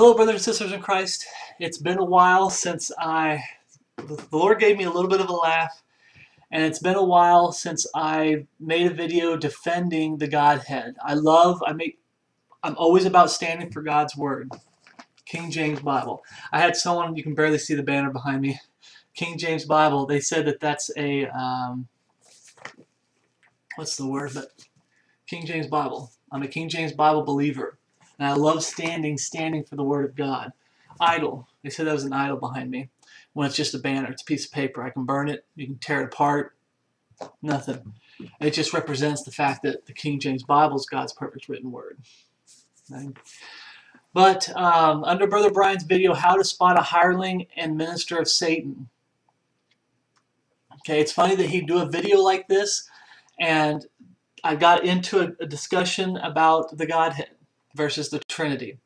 Hello, brothers and sisters in Christ. It's been a while since I, the Lord gave me a little bit of a laugh, and it's been a while since I made a video defending the Godhead. I love, I make, I'm always about standing for God's Word. King James Bible. I had someone, you can barely see the banner behind me, King James Bible, they said that that's a, um, what's the word, but King James Bible. I'm a King James Bible believer. And I love standing, standing for the Word of God. Idol. They said that was an idol behind me. When it's just a banner, it's a piece of paper. I can burn it, you can tear it apart. Nothing. It just represents the fact that the King James Bible is God's perfect written word. But um, under Brother Brian's video, How to Spot a Hireling and Minister of Satan. Okay, it's funny that he'd do a video like this, and I got into a, a discussion about the Godhead versus the Trinity.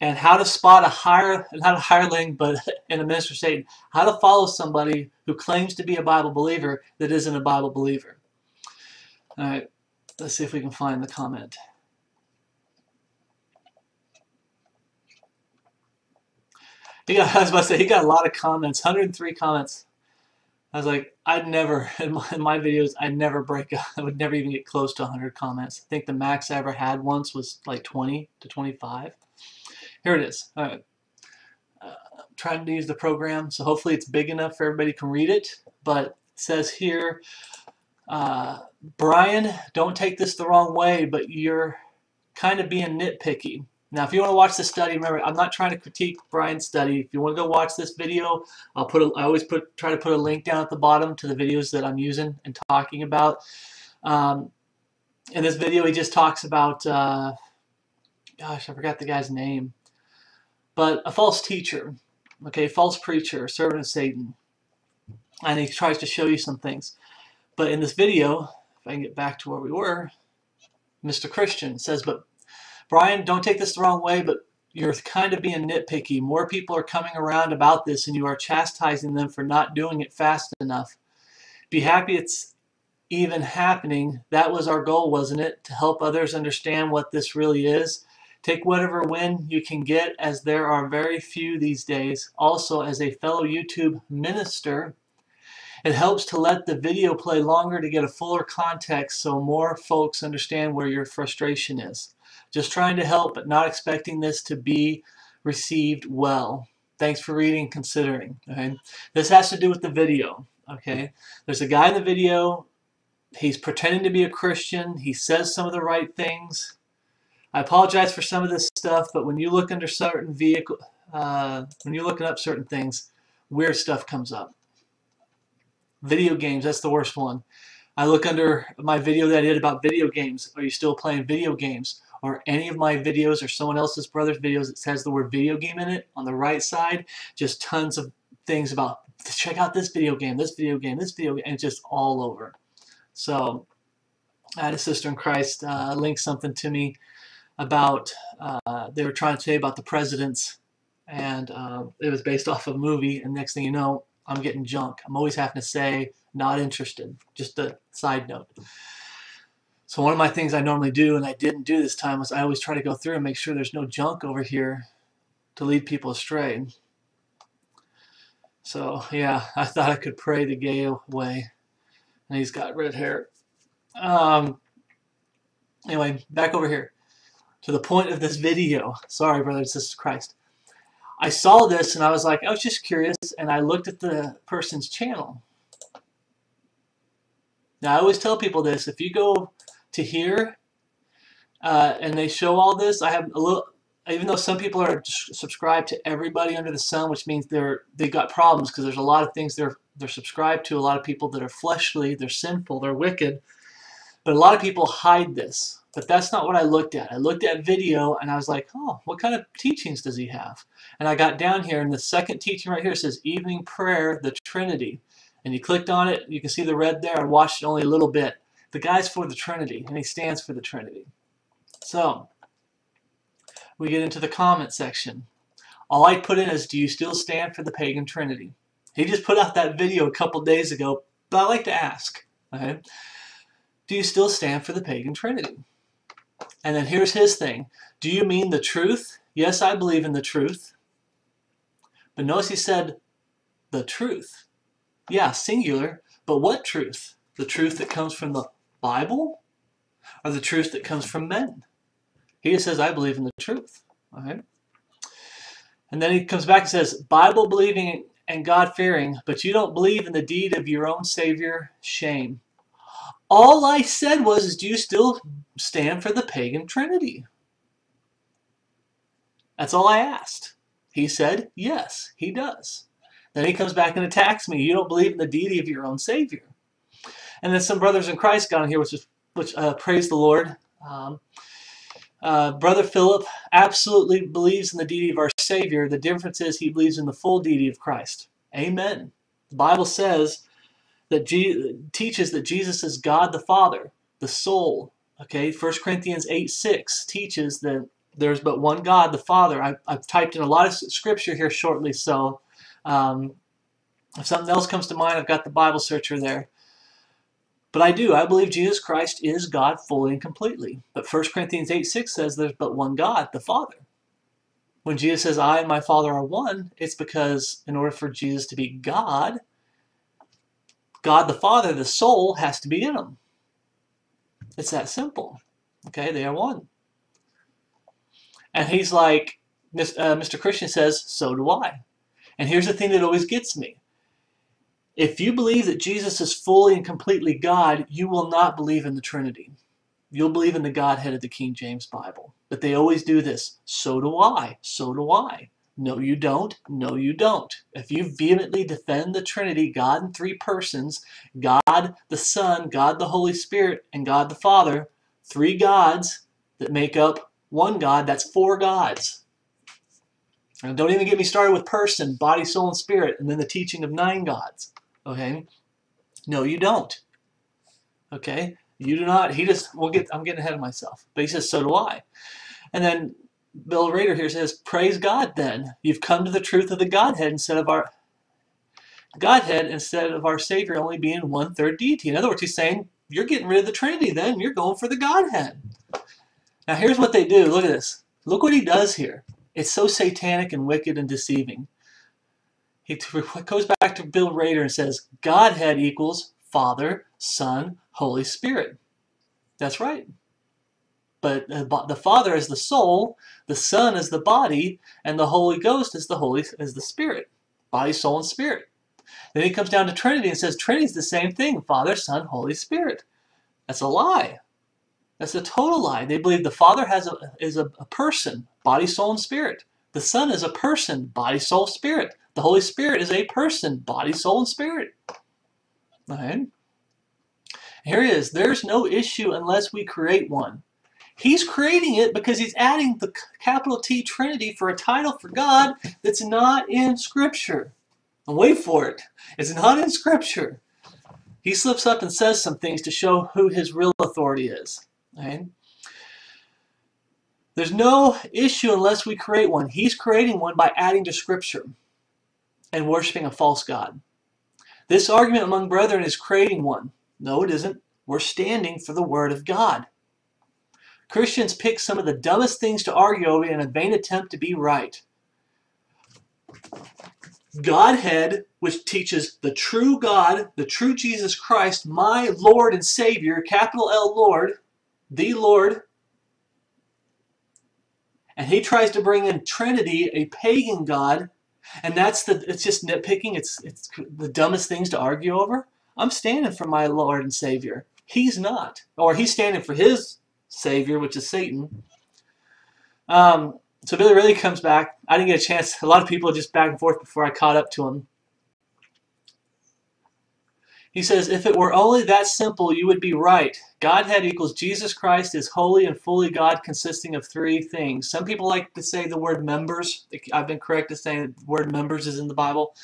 And how to spot a hire not a hireling but in a minister Satan how to follow somebody who claims to be a Bible believer that isn't a Bible believer. All right let's see if we can find the comment. He got, I was about to say he got a lot of comments 103 comments I was like I'd never in my, in my videos I'd never break I would never even get close to 100 comments I think the max I ever had once was like 20 to 25 here it is. Uh, I'm trying to use the program, so hopefully it's big enough for everybody can read it. But it says here, uh, Brian, don't take this the wrong way, but you're kind of being nitpicky. Now, if you want to watch the study, remember, I'm not trying to critique Brian's study. If you want to go watch this video, I'll put. A, I always put try to put a link down at the bottom to the videos that I'm using and talking about. Um, in this video, he just talks about. Uh, gosh, I forgot the guy's name but a false teacher, okay, false preacher, servant of Satan, and he tries to show you some things. But in this video, if I can get back to where we were, Mr. Christian says, but Brian, don't take this the wrong way, but you're kind of being nitpicky. More people are coming around about this and you are chastising them for not doing it fast enough. Be happy it's even happening. That was our goal, wasn't it? To help others understand what this really is Take whatever win you can get as there are very few these days. Also, as a fellow YouTube minister, it helps to let the video play longer to get a fuller context so more folks understand where your frustration is. Just trying to help, but not expecting this to be received well. Thanks for reading considering. Okay? This has to do with the video. Okay, There's a guy in the video. He's pretending to be a Christian. He says some of the right things. I apologize for some of this stuff, but when you look under certain vehicle, uh, when you're looking up certain things, weird stuff comes up. Video games, that's the worst one. I look under my video that I did about video games. Are you still playing video games? Or any of my videos or someone else's brother's videos that says the word video game in it. On the right side, just tons of things about check out this video game, this video game, this video game, and just all over. So I had a sister in Christ uh, link something to me about uh, they were trying to say about the presidents and uh, it was based off of a movie and next thing you know I'm getting junk I'm always having to say not interested just a side note so one of my things I normally do and I didn't do this time was I always try to go through and make sure there's no junk over here to lead people astray so yeah I thought I could pray the gay away and he's got red hair um, anyway back over here to the point of this video. Sorry, brothers and sisters Christ. I saw this and I was like, I was just curious, and I looked at the person's channel. Now, I always tell people this. If you go to here uh, and they show all this, I have a little, even though some people are subscribed to everybody under the sun, which means they're they've got problems because there's a lot of things they're they're subscribed to. A lot of people that are fleshly, they're sinful, they're wicked. But a lot of people hide this. But that's not what I looked at. I looked at video and I was like, oh, what kind of teachings does he have? And I got down here and the second teaching right here says evening prayer, the Trinity. And you clicked on it, you can see the red there. I watched it only a little bit. The guy's for the Trinity and he stands for the Trinity. So, we get into the comment section. All I put in is, do you still stand for the pagan Trinity? He just put out that video a couple days ago, but I like to ask, okay? Do you still stand for the pagan Trinity? And then here's his thing. Do you mean the truth? Yes, I believe in the truth. But notice he said, the truth. Yeah, singular, but what truth? The truth that comes from the Bible or the truth that comes from men? He says, I believe in the truth. All right? And then he comes back and says, Bible believing and God fearing, but you don't believe in the deity of your own Savior, shame. All I said was, do you still stand for the pagan trinity? That's all I asked. He said, yes, he does. Then he comes back and attacks me. You don't believe in the deity of your own Savior. And then some brothers in Christ got on here, which is, which uh, praise the Lord. Um, uh, Brother Philip absolutely believes in the deity of our Savior. The difference is he believes in the full deity of Christ. Amen. The Bible says that Je teaches that Jesus is God the Father, the soul. Okay, 1 Corinthians 8 6 teaches that there's but one God, the Father. I, have typed in a lot of scripture here shortly, so um, if something else comes to mind, I've got the Bible searcher there. But I do. I believe Jesus Christ is God fully and completely. But 1 Corinthians 8 6 says there's but one God, the Father. When Jesus says, I and my Father are one, it's because in order for Jesus to be God, God the Father, the soul, has to be in him. It's that simple. Okay, they are one. And he's like, Mr. Uh, Christian says, so do I. And here's the thing that always gets me. If you believe that Jesus is fully and completely God, you will not believe in the Trinity. You'll believe in the Godhead of the King James Bible. But they always do this. So do I. So do I. No, you don't. No, you don't. If you vehemently defend the Trinity, God in three persons, God the Son, God the Holy Spirit, and God the Father, three gods that make up one God, that's four gods. And don't even get me started with person, body, soul, and spirit, and then the teaching of nine gods. Okay? No, you don't. Okay? You do not. He just, we'll get, I'm getting ahead of myself. But he says, so do I. And then Bill Rader here says, Praise God then. You've come to the truth of the Godhead instead of our Godhead instead of our Savior only being one third deity. In other words, he's saying, You're getting rid of the Trinity then. You're going for the Godhead. Now here's what they do. Look at this. Look what he does here. It's so satanic and wicked and deceiving. He goes back to Bill Rader and says, Godhead equals Father, Son, Holy Spirit. That's right. But uh, the Father is the soul, the Son is the body, and the Holy Ghost is the Holy is the Spirit. Body, soul, and spirit. Then he comes down to Trinity and says Trinity is the same thing, Father, Son, Holy Spirit. That's a lie. That's a total lie. They believe the Father has a, is a, a person, body, soul, and spirit. The Son is a person, body, soul, spirit. The Holy Spirit is a person, body, soul, and spirit. All right? Here it is. There's no issue unless we create one. He's creating it because he's adding the capital T Trinity for a title for God that's not in Scripture. And wait for it. It's not in Scripture. He slips up and says some things to show who his real authority is. Right? There's no issue unless we create one. He's creating one by adding to Scripture and worshiping a false God. This argument among brethren is creating one. No, it isn't. We're standing for the Word of God. Christians pick some of the dumbest things to argue over in a vain attempt to be right. Godhead, which teaches the true God, the true Jesus Christ, my Lord and Savior, capital L Lord, the Lord. And he tries to bring in Trinity, a pagan God, and that's the it's just nitpicking, it's it's the dumbest things to argue over. I'm standing for my Lord and Savior. He's not. Or he's standing for his savior, which is Satan. Um, so Billy really comes back. I didn't get a chance. A lot of people just back and forth before I caught up to him. He says, if it were only that simple, you would be right. Godhead equals Jesus Christ is holy and fully God, consisting of three things. Some people like to say the word members. I've been correct to say the word members is in the Bible.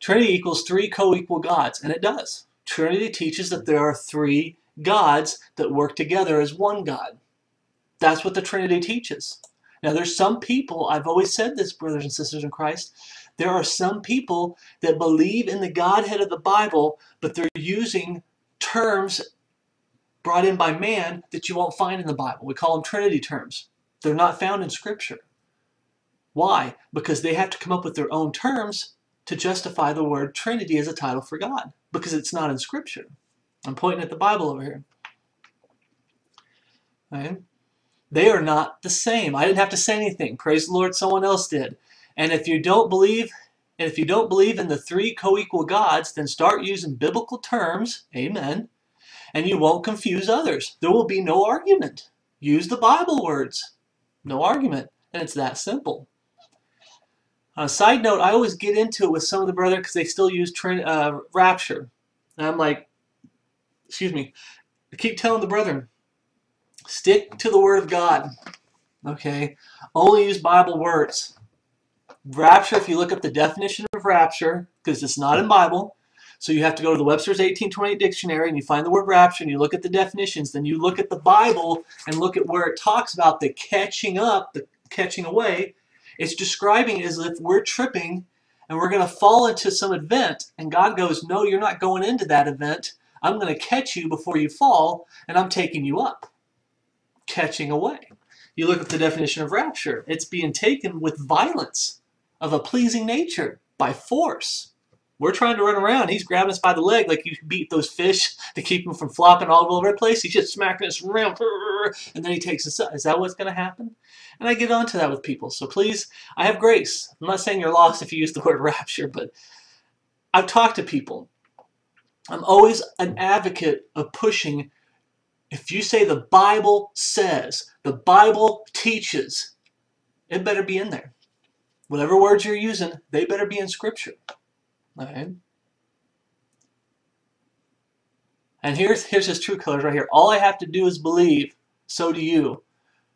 Trinity equals three co-equal gods, and it does. Trinity teaches that there are three gods that work together as one God. That's what the Trinity teaches. Now, there's some people, I've always said this, brothers and sisters in Christ, there are some people that believe in the Godhead of the Bible, but they're using terms brought in by man that you won't find in the Bible. We call them Trinity terms. They're not found in Scripture. Why? Because they have to come up with their own terms to justify the word Trinity as a title for God, because it's not in Scripture. I'm pointing at the Bible over here. Right? They are not the same. I didn't have to say anything. Praise the Lord, someone else did. And if you don't believe, and if you don't believe in the three co-equal gods, then start using biblical terms, amen, and you won't confuse others. There will be no argument. Use the Bible words. No argument. And it's that simple. On a side note, I always get into it with some of the brethren because they still use uh, rapture. And I'm like, excuse me, I keep telling the brethren, stick to the Word of God. Okay? Only use Bible words. Rapture, if you look up the definition of rapture, because it's not in Bible, so you have to go to the Webster's 1828 dictionary and you find the word rapture and you look at the definitions. Then you look at the Bible and look at where it talks about the catching up, the catching away. It's describing as if we're tripping and we're going to fall into some event. And God goes, No, you're not going into that event. I'm going to catch you before you fall and I'm taking you up. Catching away. You look at the definition of rapture, it's being taken with violence of a pleasing nature by force. We're trying to run around. He's grabbing us by the leg like you beat those fish to keep them from flopping all over the place. He's just smacking us around, and then he takes us up. Is that what's going to happen? And I get onto that with people. So please, I have grace. I'm not saying you're lost if you use the word rapture, but I've talked to people. I'm always an advocate of pushing. If you say the Bible says, the Bible teaches, it better be in there. Whatever words you're using, they better be in Scripture. Okay. And here's, here's his true colors right here. All I have to do is believe, so do you.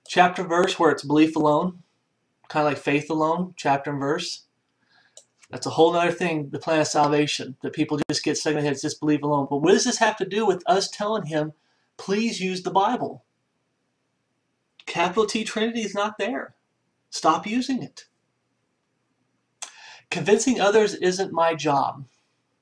Chapter verse where it's belief alone, kind of like faith alone, chapter and verse. That's a whole other thing, the plan of salvation, that people just get stuck in their heads, just believe alone. But what does this have to do with us telling him, please use the Bible? Capital T Trinity is not there. Stop using it. Convincing others isn't my job.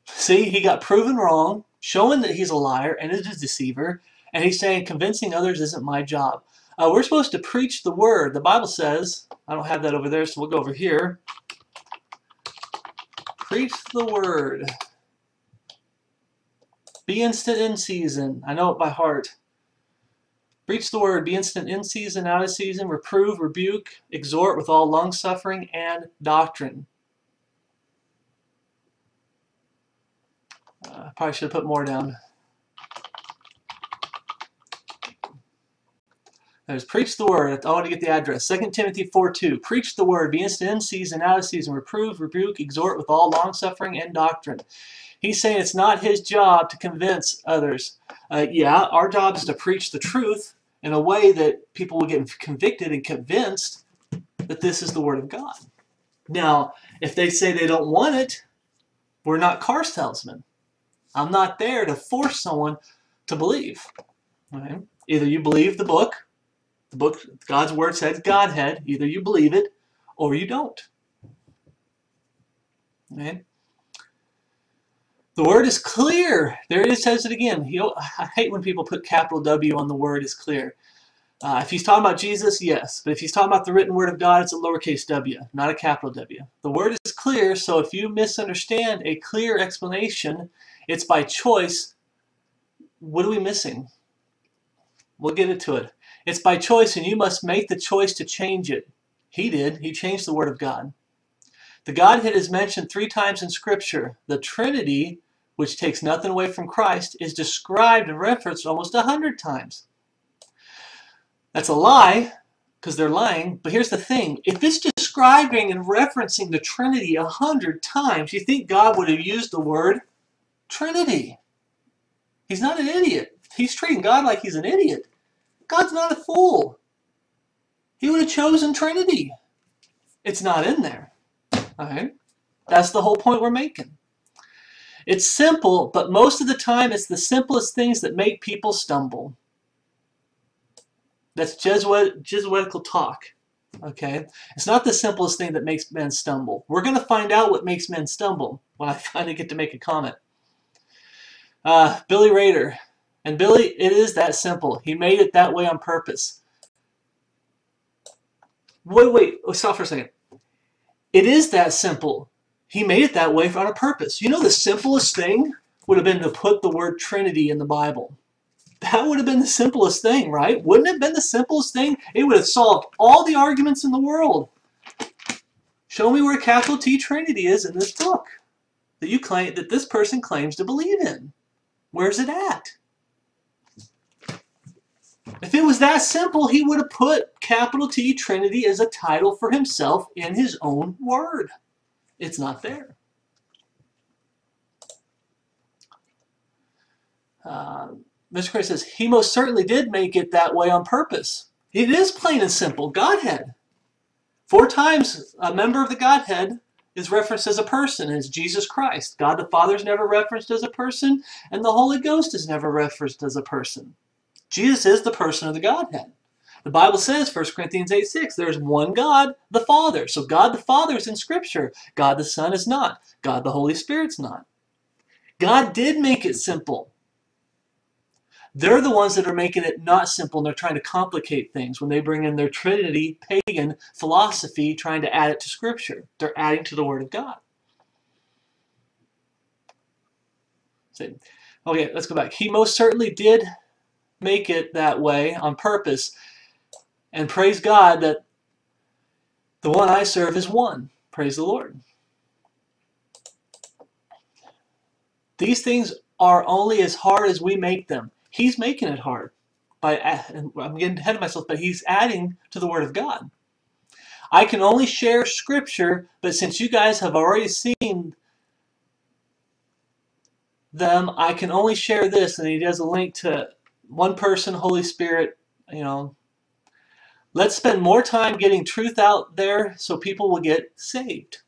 See, he got proven wrong, showing that he's a liar and is a deceiver, and he's saying convincing others isn't my job. Uh, we're supposed to preach the word. The Bible says, I don't have that over there, so we'll go over here. Preach the word. Be instant in season. I know it by heart. Preach the word. Be instant in season, out of season. Reprove, rebuke, exhort with all long suffering and doctrine. Uh, probably should have put more down. There's preach the word. I want to get the address. 2 Timothy 4 2. Preach the word. Be instant in season, out of season. Reprove, rebuke, exhort with all long suffering and doctrine. He's saying it's not his job to convince others. Uh, yeah, our job is to preach the truth in a way that people will get convicted and convinced that this is the Word of God. Now, if they say they don't want it, we're not car salesmen. I'm not there to force someone to believe. Okay? Either you believe the book, the book, God's word says Godhead, either you believe it or you don't. Okay? The word is clear. There it says it again. I hate when people put capital W on the word is clear. Uh, if he's talking about Jesus, yes. But if he's talking about the written word of God, it's a lowercase w, not a capital W. The word is clear, so if you misunderstand a clear explanation, it's by choice. What are we missing? We'll get into it. It's by choice, and you must make the choice to change it. He did. He changed the Word of God. The Godhead is mentioned three times in Scripture. The Trinity, which takes nothing away from Christ, is described and referenced almost a hundred times. That's a lie, because they're lying. But here's the thing. If it's describing and referencing the Trinity a hundred times, you think God would have used the word Trinity. He's not an idiot. He's treating God like he's an idiot. God's not a fool. He would have chosen Trinity. It's not in there. All right? That's the whole point we're making. It's simple, but most of the time it's the simplest things that make people stumble. That's Jesuit, Jesuitical talk. Okay? It's not the simplest thing that makes men stumble. We're going to find out what makes men stumble when I finally get to make a comment. Uh, Billy Rader. And Billy, it is that simple. He made it that way on purpose. Wait, wait, stop for a second. It is that simple. He made it that way on a purpose. You know, the simplest thing would have been to put the word Trinity in the Bible. That would have been the simplest thing, right? Wouldn't it have been the simplest thing? It would have solved all the arguments in the world. Show me where capital T Trinity is in this book that you claim that this person claims to believe in. Where's it at? If it was that simple, he would have put capital T Trinity as a title for himself in his own word. It's not there. Uh, Mr. Christ says, he most certainly did make it that way on purpose. It is plain and simple. Godhead. Four times a member of the Godhead is referenced as a person, as Jesus Christ. God the Father is never referenced as a person, and the Holy Ghost is never referenced as a person. Jesus is the person of the Godhead. The Bible says, 1 Corinthians 8 6, there's one God, the Father. So God the Father is in Scripture. God the Son is not. God the Holy Spirit's not. God did make it simple. They're the ones that are making it not simple and they're trying to complicate things when they bring in their Trinity pagan philosophy trying to add it to Scripture. They're adding to the Word of God. Okay, let's go back. He most certainly did make it that way on purpose. And praise God that the one I serve is one. Praise the Lord. These things are only as hard as we make them. He's making it hard. By I'm getting ahead of myself, but he's adding to the Word of God. I can only share Scripture, but since you guys have already seen them, I can only share this. And he does a link to one person, Holy Spirit, you know. Let's spend more time getting truth out there so people will get saved.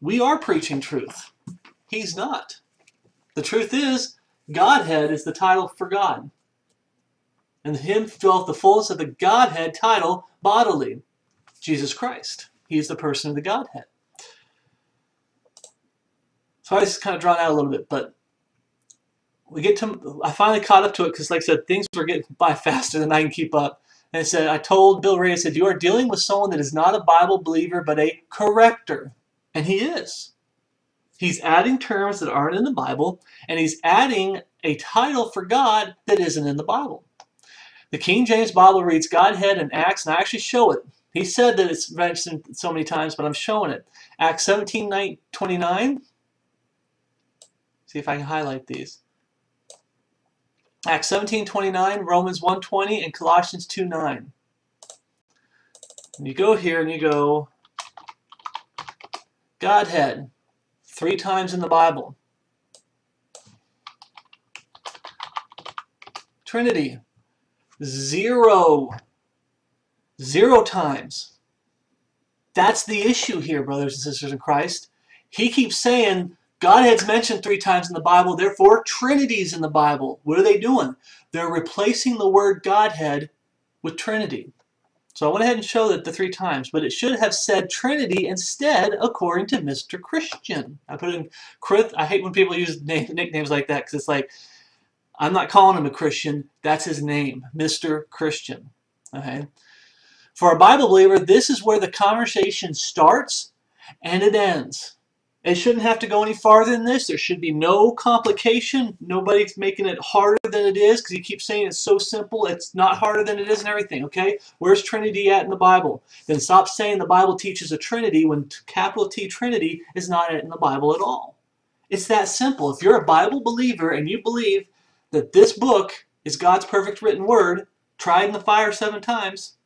We are preaching truth. He's not. The truth is, Godhead is the title for God. And him dwelt the fullness of the Godhead title bodily. Jesus Christ. He is the person of the Godhead. So I just kind of drawn out a little bit, but we get to, I finally caught up to it because like I said, things were getting by faster than I can keep up. And I said, I told Bill Ray, I said, you are dealing with someone that is not a Bible believer, but a corrector. And he is. He's adding terms that aren't in the Bible, and he's adding a title for God that isn't in the Bible. The King James Bible reads Godhead in Acts, and I actually show it. He said that it's mentioned so many times, but I'm showing it. Acts 17, 29. See if I can highlight these. Acts 17, 29, Romans 1, 20, and Colossians 2, 9. And you go here and you go, Godhead three times in the Bible. Trinity, zero, zero times. That's the issue here, brothers and sisters in Christ. He keeps saying Godhead's mentioned three times in the Bible, therefore Trinity's in the Bible. What are they doing? They're replacing the word Godhead with Trinity. So I went ahead and showed it the three times, but it should have said Trinity instead, according to Mr. Christian. I put in Chris. I hate when people use name, nicknames like that because it's like, I'm not calling him a Christian. That's his name, Mr. Christian. Okay. For a Bible believer, this is where the conversation starts and it ends. It shouldn't have to go any farther than this. There should be no complication. Nobody's making it harder than it is because you keep saying it's so simple. It's not harder than it is and everything, okay? Where's Trinity at in the Bible? Then stop saying the Bible teaches a Trinity when capital T Trinity is not in the Bible at all. It's that simple. If you're a Bible believer and you believe that this book is God's perfect written word, tried in the fire seven times,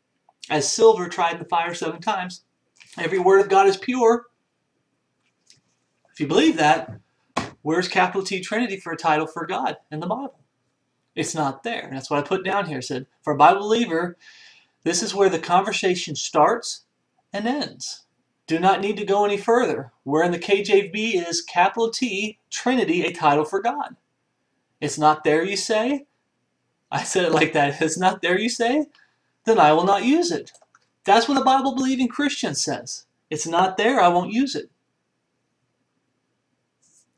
as silver tried in the fire seven times, every word of God is pure, if you believe that, where's capital T Trinity for a title for God in the Bible? It's not there. And that's what I put down here. It said, for a Bible believer, this is where the conversation starts and ends. Do not need to go any further. Where in the KJV is capital T, Trinity, a title for God. It's not there, you say? I said it like that. It's not there, you say? Then I will not use it. That's what a Bible believing Christian says. It's not there, I won't use it.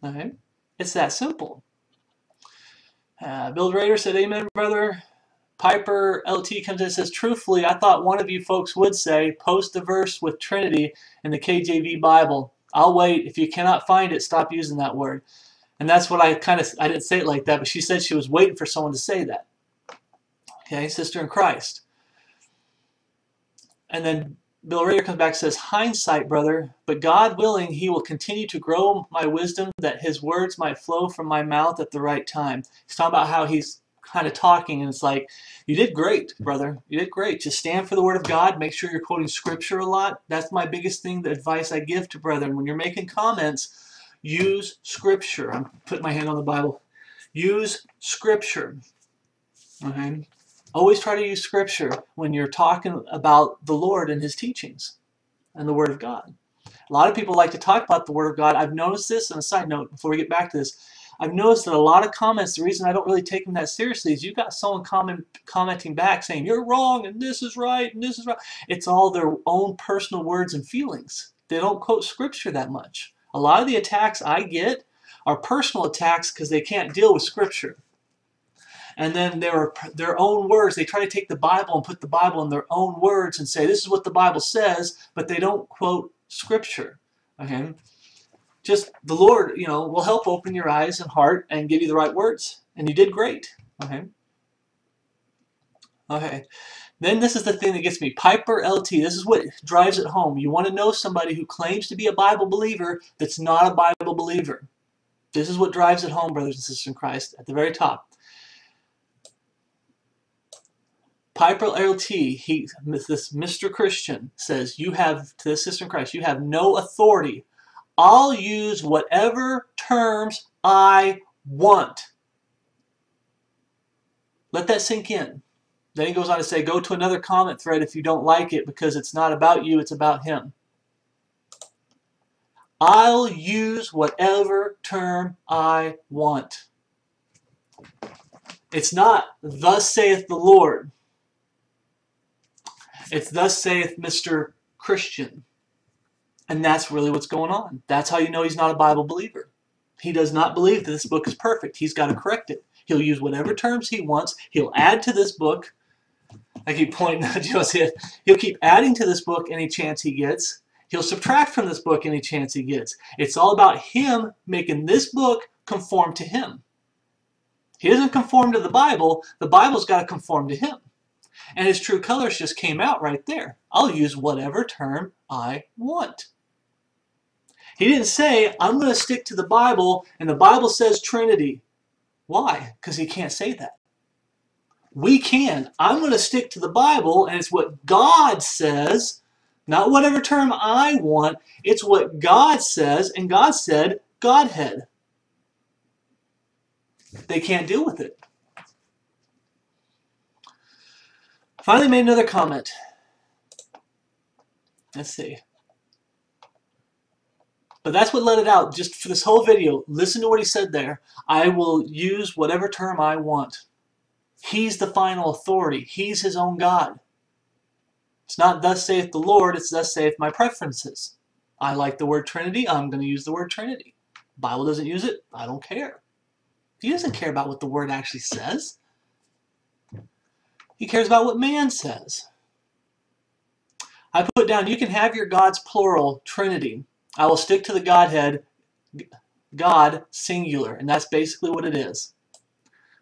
Okay? It's that simple. Uh, Bill Rader said, Amen, brother. Piper LT comes in and says, truthfully, I thought one of you folks would say, post the verse with Trinity in the KJV Bible. I'll wait. If you cannot find it, stop using that word. And that's what I kind of, I didn't say it like that, but she said she was waiting for someone to say that. Okay, sister in Christ. And then Bill Rader comes back and says, Hindsight, brother, but God willing, he will continue to grow my wisdom that his words might flow from my mouth at the right time. He's talking about how he's kind of talking, and it's like, you did great, brother. You did great. Just stand for the word of God. Make sure you're quoting scripture a lot. That's my biggest thing, the advice I give to brethren. When you're making comments, use scripture. I'm putting my hand on the Bible. Use scripture. Okay? Always try to use scripture when you're talking about the Lord and his teachings and the Word of God. A lot of people like to talk about the Word of God. I've noticed this, and a side note before we get back to this, I've noticed that a lot of comments, the reason I don't really take them that seriously is you've got someone comment, commenting back saying, you're wrong, and this is right, and this is right. It's all their own personal words and feelings. They don't quote scripture that much. A lot of the attacks I get are personal attacks because they can't deal with scripture and then their their own words. They try to take the Bible and put the Bible in their own words and say this is what the Bible says, but they don't quote Scripture. Okay, just the Lord, you know, will help open your eyes and heart and give you the right words, and you did great. Okay. Okay. Then this is the thing that gets me. Piper LT, this is what drives it home. You want to know somebody who claims to be a Bible believer that's not a Bible believer. This is what drives it home, brothers and sisters in Christ, at the very top. Piper LT, he, this Mr. Christian says, you have, to the sister in Christ, you have no authority. I'll use whatever terms I want. Let that sink in. Then he goes on to say, go to another comment thread if you don't like it because it's not about you, it's about him. I'll use whatever term I want. It's not, thus saith the Lord. It's thus saith Mr. Christian. And that's really what's going on. That's how you know he's not a Bible believer. He does not believe that this book is perfect. He's got to correct it. He'll use whatever terms he wants. He'll add to this book. I keep pointing at Joseph. He'll keep adding to this book any chance he gets. He'll subtract from this book any chance he gets. It's all about him making this book conform to him. He doesn't conform to the Bible. The Bible's got to conform to him and his true colors just came out right there. I'll use whatever term I want. He didn't say, I'm going to stick to the Bible, and the Bible says Trinity. Why? Because he can't say that. We can. I'm going to stick to the Bible, and it's what God says, not whatever term I want. It's what God says, and God said Godhead. They can't deal with it. Finally made another comment. Let's see. But that's what let it out. Just for this whole video, listen to what he said there. I will use whatever term I want. He's the final authority. He's his own God. It's not thus saith the Lord, it's thus saith my preferences. I like the word Trinity, I'm going to use the word Trinity. Bible doesn't use it, I don't care. He doesn't care about what the word actually says. He cares about what man says. I put down, you can have your God's plural, Trinity. I will stick to the Godhead, God, singular. And that's basically what it is.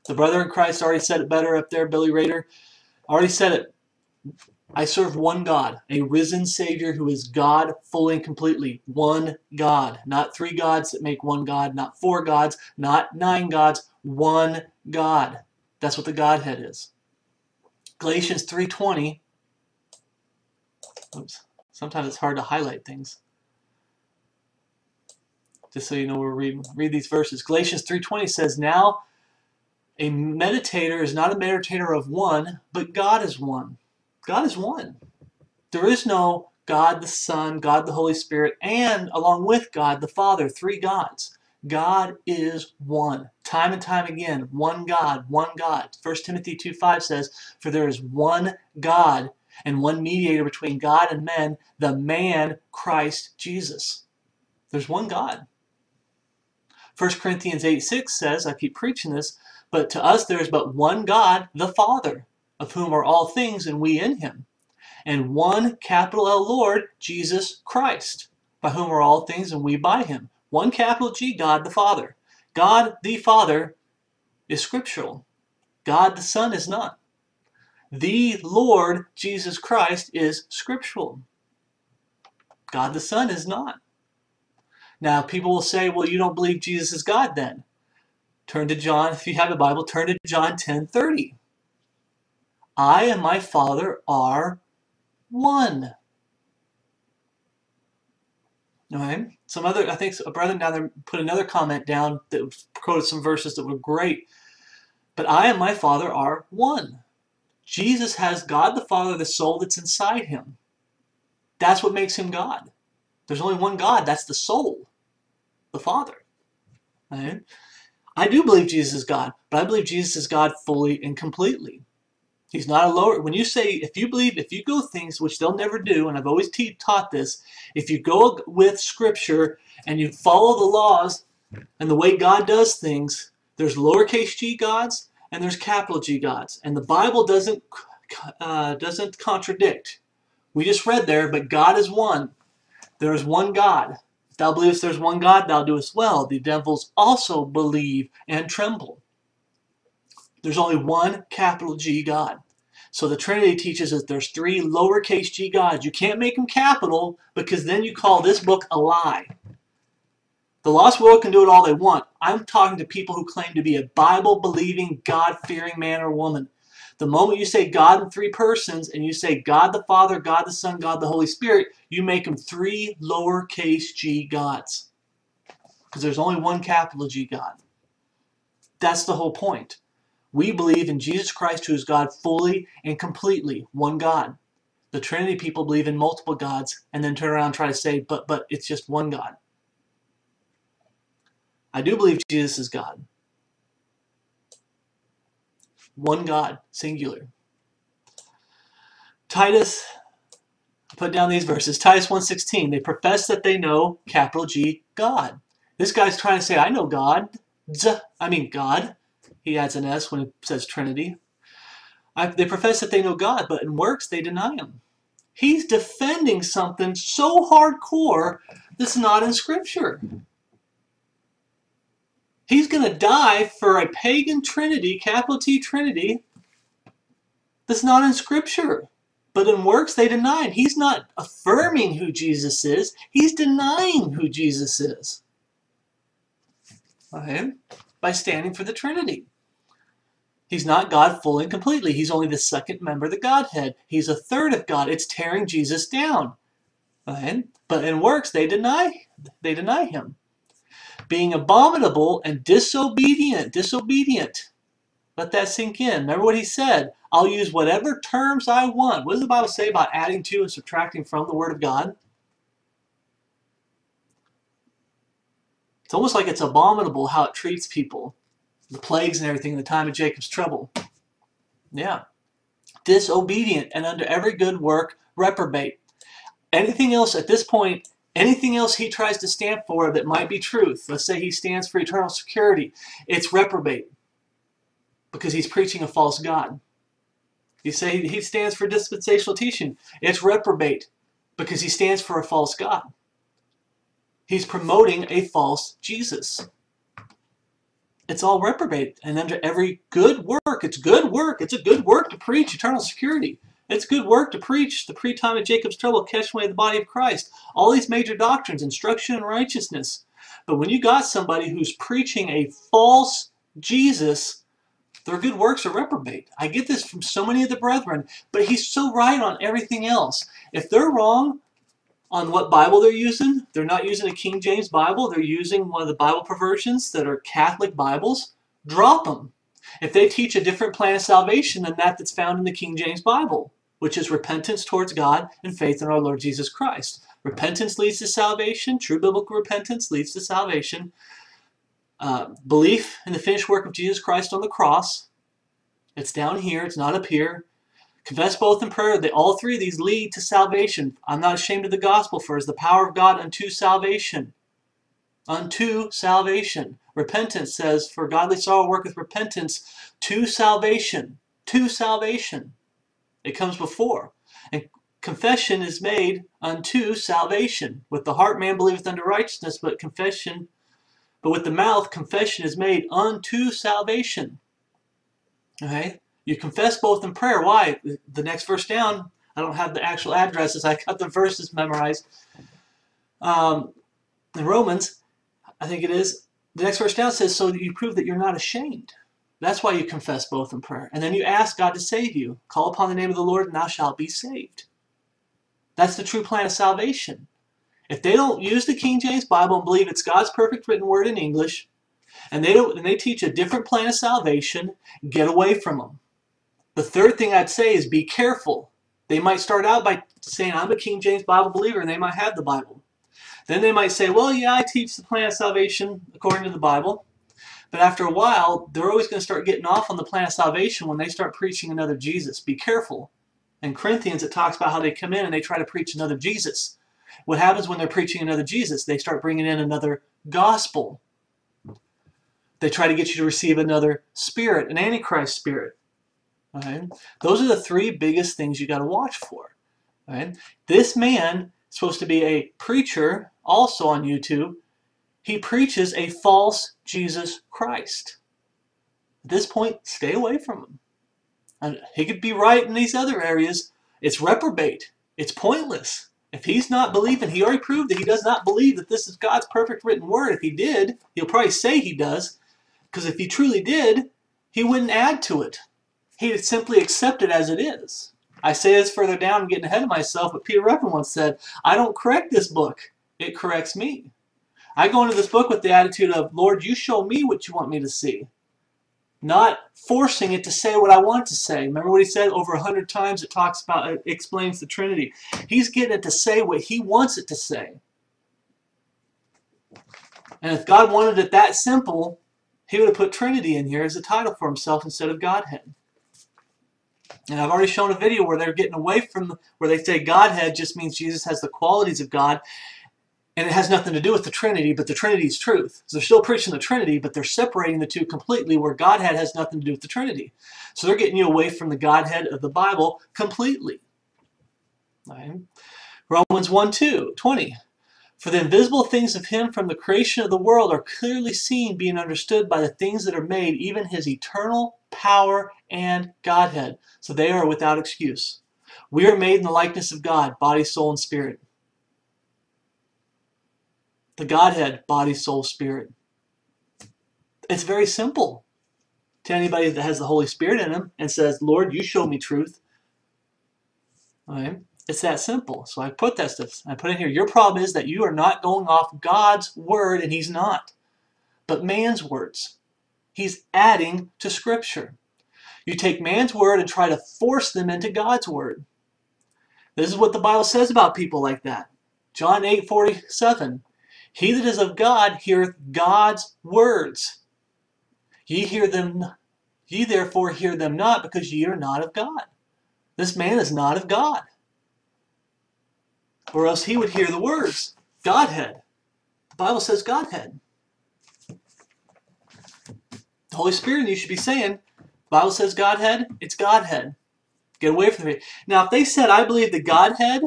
The brother in Christ already said it better up there, Billy Rader. Already said it. I serve one God, a risen Savior who is God fully and completely. One God. Not three gods that make one God, not four gods, not nine gods, one God. That's what the Godhead is. Galatians 3.20, oops, sometimes it's hard to highlight things. Just so you know, we'll read, read these verses. Galatians 3.20 says, Now a mediator is not a mediator of one, but God is one. God is one. There is no God the Son, God the Holy Spirit, and along with God the Father, three gods. God is one. Time and time again, one God, one God. 1 Timothy 2.5 says, For there is one God and one mediator between God and men, the man Christ Jesus. There's one God. 1 Corinthians 8.6 says, I keep preaching this, but to us there is but one God, the Father, of whom are all things, and we in him. And one capital L Lord, Jesus Christ, by whom are all things, and we by him. One capital G, God the Father. God the Father is scriptural. God the Son is not. The Lord Jesus Christ is scriptural. God the Son is not. Now, people will say, well, you don't believe Jesus is God then. Turn to John, if you have a Bible, turn to John 10 30. I and my Father are one. Okay. Some other, I think a brother down there put another comment down that quoted some verses that were great. But I and my Father are one. Jesus has God the Father, the soul that's inside him. That's what makes him God. There's only one God, that's the soul, the Father. Right? I do believe Jesus is God, but I believe Jesus is God fully and completely. He's not a lower. When you say, if you believe, if you go things which they'll never do, and I've always te- taught this, if you go with Scripture and you follow the laws and the way God does things, there's lowercase g gods and there's capital G gods, and the Bible doesn't uh, doesn't contradict. We just read there, but God is one. There is one God. If thou believest there's one God, thou doest well. The devils also believe and tremble. There's only one capital G God. So the Trinity teaches that there's three lowercase g gods. You can't make them capital because then you call this book a lie. The lost world can do it all they want. I'm talking to people who claim to be a Bible believing, God fearing man or woman. The moment you say God in three persons and you say God the Father, God the Son, God the Holy Spirit, you make them three lowercase g gods. Because there's only one capital G God. That's the whole point. We believe in Jesus Christ, who is God fully and completely, one God. The Trinity people believe in multiple gods and then turn around and try to say, but, but it's just one God. I do believe Jesus is God. One God, singular. Titus, put down these verses. Titus 1.16, they profess that they know, capital G, God. This guy's trying to say, I know God. I mean God. He adds an S when it says Trinity. I, they profess that they know God, but in works they deny Him. He's defending something so hardcore that's not in Scripture. He's going to die for a pagan Trinity, capital T Trinity, that's not in Scripture. But in works they deny him. He's not affirming who Jesus is, he's denying who Jesus is. Okay? By standing for the Trinity. He's not God fully and completely. He's only the second member of the Godhead. He's a third of God. It's tearing Jesus down. Okay? But in works they deny they deny him. Being abominable and disobedient. Disobedient. Let that sink in. Remember what he said. I'll use whatever terms I want. What does the Bible say about adding to and subtracting from the Word of God? It's almost like it's abominable how it treats people the plagues and everything in the time of Jacob's trouble. Yeah. Disobedient and under every good work reprobate. Anything else at this point, anything else he tries to stand for that might be truth, let's say he stands for eternal security, it's reprobate because he's preaching a false God. You say he stands for dispensational teaching, it's reprobate because he stands for a false God. He's promoting a false Jesus it's all reprobate. And under every good work, it's good work. It's a good work to preach eternal security. It's good work to preach the pre-time of Jacob's trouble, catch away the body of Christ. All these major doctrines, instruction in righteousness. But when you got somebody who's preaching a false Jesus, their good works are reprobate. I get this from so many of the brethren, but he's so right on everything else. If they're wrong, on what Bible they're using. They're not using a King James Bible. They're using one of the Bible perversions that are Catholic Bibles. Drop them. If they teach a different plan of salvation than that that's found in the King James Bible, which is repentance towards God and faith in our Lord Jesus Christ. Repentance leads to salvation. True biblical repentance leads to salvation. Uh, belief in the finished work of Jesus Christ on the cross. It's down here. It's not up here. Confess both in prayer. They, all three of these lead to salvation. I'm not ashamed of the gospel, for it is the power of God unto salvation. Unto salvation. Repentance says, for godly sorrow worketh repentance to salvation. To salvation. It comes before. And confession is made unto salvation. With the heart man believeth unto righteousness, but confession, but with the mouth confession is made unto salvation. Okay? You confess both in prayer. Why? The next verse down, I don't have the actual addresses. I got the verses memorized. Um, in Romans, I think it is, the next verse down says, so you prove that you're not ashamed. That's why you confess both in prayer. And then you ask God to save you. Call upon the name of the Lord, and thou shalt be saved. That's the true plan of salvation. If they don't use the King James Bible and believe it's God's perfect written word in English, and they don't and they teach a different plan of salvation, get away from them. The third thing I'd say is be careful. They might start out by saying, I'm a King James Bible believer, and they might have the Bible. Then they might say, well, yeah, I teach the plan of salvation according to the Bible. But after a while, they're always going to start getting off on the plan of salvation when they start preaching another Jesus. Be careful. In Corinthians, it talks about how they come in and they try to preach another Jesus. What happens when they're preaching another Jesus? They start bringing in another gospel. They try to get you to receive another spirit, an antichrist spirit. Right? Those are the three biggest things you got to watch for. Right? This man is supposed to be a preacher, also on YouTube. He preaches a false Jesus Christ. At this point, stay away from him. And he could be right in these other areas. It's reprobate. It's pointless. If he's not believing, he already proved that he does not believe that this is God's perfect written word. If he did, he'll probably say he does. Because if he truly did, he wouldn't add to it. He'd simply accept it as it is. I say this further down, I'm getting ahead of myself, but Peter Ruckman once said, I don't correct this book, it corrects me. I go into this book with the attitude of, Lord, you show me what you want me to see not forcing it to say what I want to say. Remember what he said over a hundred times? It talks about, it explains the Trinity. He's getting it to say what he wants it to say. And if God wanted it that simple, he would have put Trinity in here as a title for himself instead of Godhead. And I've already shown a video where they're getting away from, where they say Godhead just means Jesus has the qualities of God and it has nothing to do with the Trinity, but the Trinity is truth. So they're still preaching the Trinity, but they're separating the two completely, where Godhead has nothing to do with the Trinity. So they're getting you away from the Godhead of the Bible completely. Right? Romans 1 2, 20. For the invisible things of him from the creation of the world are clearly seen, being understood by the things that are made, even his eternal power and Godhead. So they are without excuse. We are made in the likeness of God, body, soul, and spirit the Godhead, body, soul, spirit. It's very simple to anybody that has the Holy Spirit in them and says, Lord, you show me truth. Okay? It's that simple. So I put that stuff. I put in here. Your problem is that you are not going off God's word, and He's not, but man's words. He's adding to Scripture. You take man's word and try to force them into God's word. This is what the Bible says about people like that. John 8 47. He that is of God heareth God's words. Ye hear them, ye therefore hear them not, because ye are not of God. This man is not of God. Or else he would hear the words, Godhead. The Bible says Godhead. The Holy Spirit, and you should be saying, Bible says Godhead, it's Godhead. Get away from me. Now, if they said, I believe the Godhead,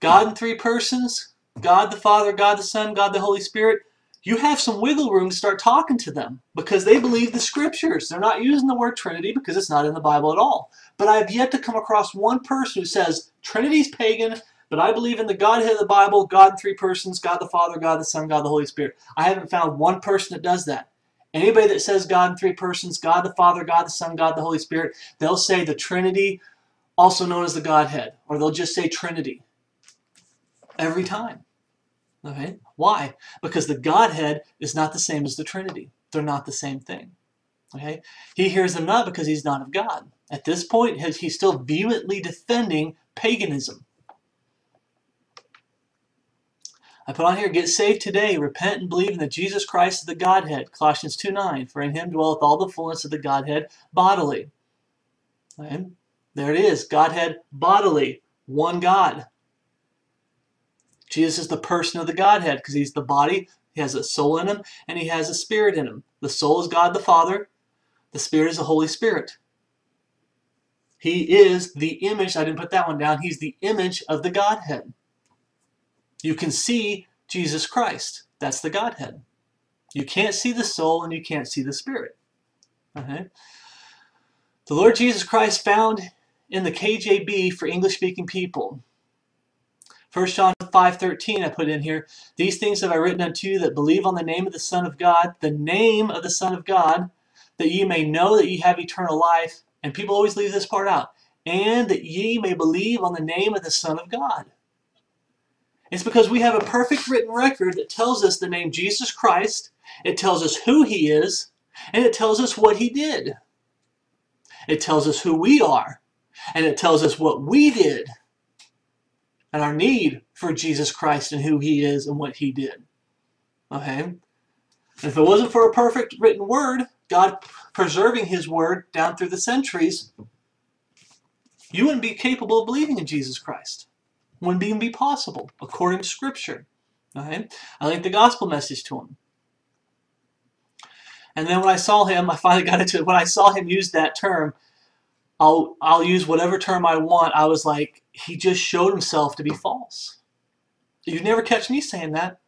God in three persons, God the Father, God the Son, God the Holy Spirit, you have some wiggle room to start talking to them because they believe the scriptures. They're not using the word Trinity because it's not in the Bible at all. But I have yet to come across one person who says Trinity's pagan, but I believe in the Godhead of the Bible, God in three persons, God the Father, God the Son, God the Holy Spirit. I haven't found one person that does that. Anybody that says God in three persons, God the Father, God the Son, God the Holy Spirit, they'll say the Trinity, also known as the Godhead, or they'll just say Trinity every time. Okay? Why? Because the Godhead is not the same as the Trinity. They're not the same thing. Okay? He hears them not because he's not of God. At this point, he's still vehemently defending paganism. I put on here, get saved today, repent and believe in that Jesus Christ is the Godhead. Colossians 2 9. For in him dwelleth all the fullness of the Godhead bodily. There it is, Godhead bodily, one God. Jesus is the person of the Godhead because he's the body, he has a soul in him, and he has a spirit in him. The soul is God the Father, the spirit is the Holy Spirit. He is the image, I didn't put that one down, he's the image of the Godhead. You can see Jesus Christ. That's the Godhead. You can't see the soul and you can't see the spirit. Okay? The Lord Jesus Christ found in the KJV for English-speaking people. 1 John 5.13 I put in here, These things have I written unto you that believe on the name of the Son of God, the name of the Son of God, that ye may know that ye have eternal life. And people always leave this part out. And that ye may believe on the name of the Son of God. It's because we have a perfect written record that tells us the name Jesus Christ, it tells us who he is, and it tells us what he did. It tells us who we are, and it tells us what we did, and our need for Jesus Christ and who he is and what he did. Okay? If it wasn't for a perfect written word, God preserving his word down through the centuries, you wouldn't be capable of believing in Jesus Christ wouldn't even be possible according to Scripture. I linked the gospel message to him. And then when I saw him, I finally got into it. When I saw him use that term, I'll, I'll use whatever term I want. I was like, he just showed himself to be false. You'd never catch me saying that.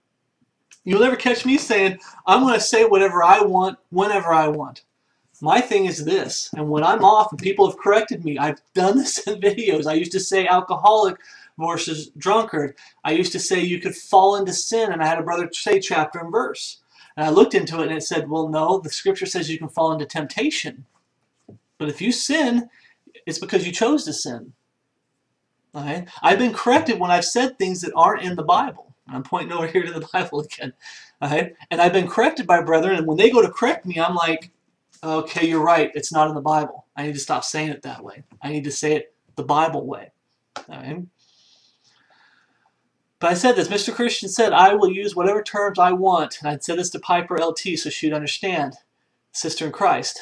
You'll never catch me saying, I'm going to say whatever I want, whenever I want. My thing is this, and when I'm off and people have corrected me, I've done this in videos. I used to say alcoholic versus drunkard. I used to say you could fall into sin, and I had a brother say chapter and verse. And I looked into it, and it said, well, no, the scripture says you can fall into temptation. But if you sin, it's because you chose to sin. Okay? I've been corrected when I've said things that aren't in the Bible. I'm pointing over here to the Bible again. Okay? And I've been corrected by brethren, and when they go to correct me, I'm like, okay, you're right. It's not in the Bible. I need to stop saying it that way. I need to say it the Bible way. Okay? But I said this, Mr. Christian said, I will use whatever terms I want. And I'd said this to Piper LT so she'd understand, sister in Christ,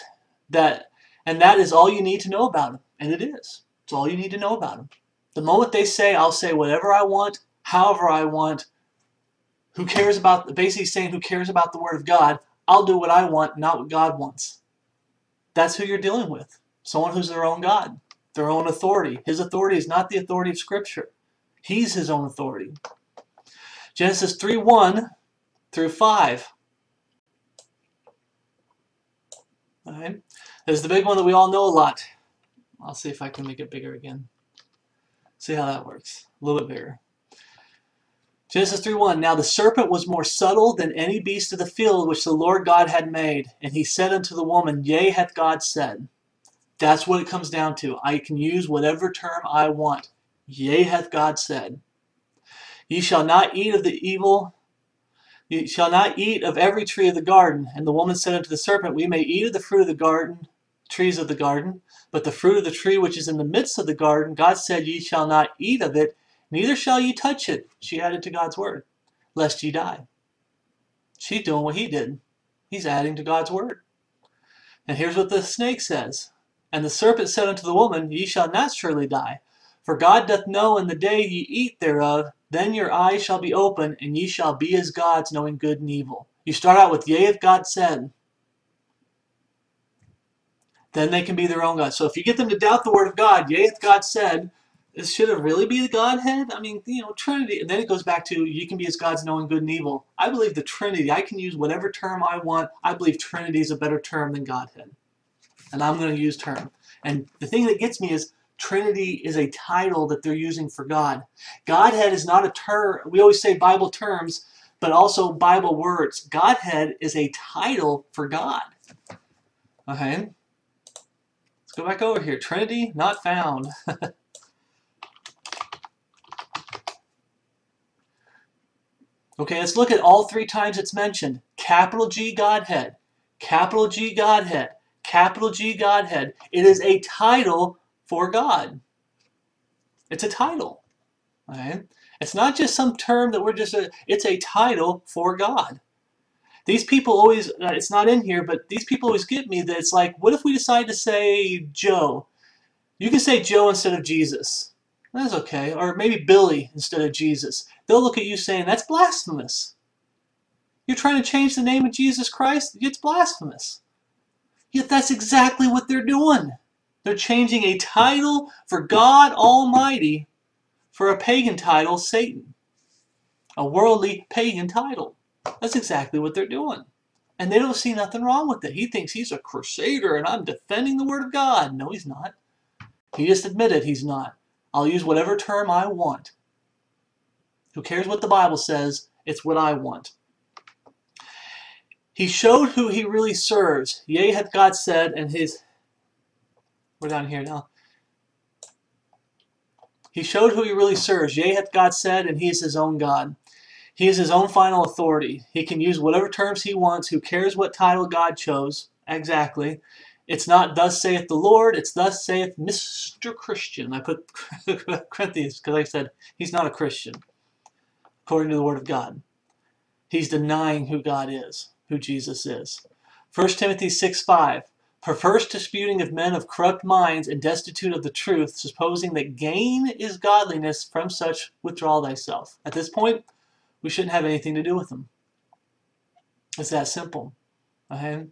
that, and that is all you need to know about him. And it is. It's all you need to know about him. The moment they say, I'll say whatever I want, however I want, who cares about, basically saying who cares about the Word of God, I'll do what I want, not what God wants. That's who you're dealing with. Someone who's their own God, their own authority. His authority is not the authority of Scripture. He's his own authority. Genesis 3 1 through 5. All right. There's the big one that we all know a lot. I'll see if I can make it bigger again. See how that works. A little bit bigger. Genesis 3.1 Now the serpent was more subtle than any beast of the field which the Lord God had made. And he said unto the woman, Yea, hath God said. That's what it comes down to. I can use whatever term I want. Yea, hath God said, Ye shall not eat of the evil, ye shall not eat of every tree of the garden. And the woman said unto the serpent, We may eat of the fruit of the garden, trees of the garden, but the fruit of the tree which is in the midst of the garden, God said, Ye shall not eat of it, neither shall ye touch it. She added to God's word, lest ye die. She's doing what he did. He's adding to God's word. And here's what the snake says. And the serpent said unto the woman, Ye shall not surely die. For God doth know in the day ye eat thereof, then your eyes shall be open, and ye shall be as gods, knowing good and evil. You start out with, Yea, if God said. Then they can be their own God. So if you get them to doubt the word of God, Yea, if God said, this should it really be the Godhead? I mean, you know, Trinity. And then it goes back to, you can be as gods, knowing good and evil. I believe the Trinity. I can use whatever term I want. I believe Trinity is a better term than Godhead. And I'm going to use term. And the thing that gets me is, Trinity is a title that they're using for God. Godhead is not a term, we always say Bible terms, but also Bible words. Godhead is a title for God. Okay? Let's go back over here. Trinity, not found. okay, let's look at all three times it's mentioned. Capital G Godhead, capital G Godhead, capital G Godhead. It is a title for God. It's a title. Okay? It's not just some term that we're just, a, it's a title for God. These people always, uh, it's not in here, but these people always get me that it's like, what if we decide to say Joe? You can say Joe instead of Jesus. That's okay. Or maybe Billy instead of Jesus. They'll look at you saying, that's blasphemous. You're trying to change the name of Jesus Christ? It's blasphemous. Yet that's exactly what they're doing. They're changing a title for God Almighty for a pagan title, Satan. A worldly pagan title. That's exactly what they're doing. And they don't see nothing wrong with it. He thinks he's a crusader and I'm defending the Word of God. No, he's not. He just admitted he's not. I'll use whatever term I want. Who cares what the Bible says? It's what I want. He showed who he really serves. Yea, hath God said, and his. We're down here now. He showed who he really serves. Yea, hath God said, and he is his own God. He is his own final authority. He can use whatever terms he wants. Who cares what title God chose? Exactly. It's not thus saith the Lord, it's thus saith Mr. Christian. I put Corinthians because I said he's not a Christian, according to the Word of God. He's denying who God is, who Jesus is. 1 Timothy 6 5. Perverse disputing of men of corrupt minds and destitute of the truth, supposing that gain is godliness, from such withdraw thyself. At this point, we shouldn't have anything to do with them. It's that simple. Okay?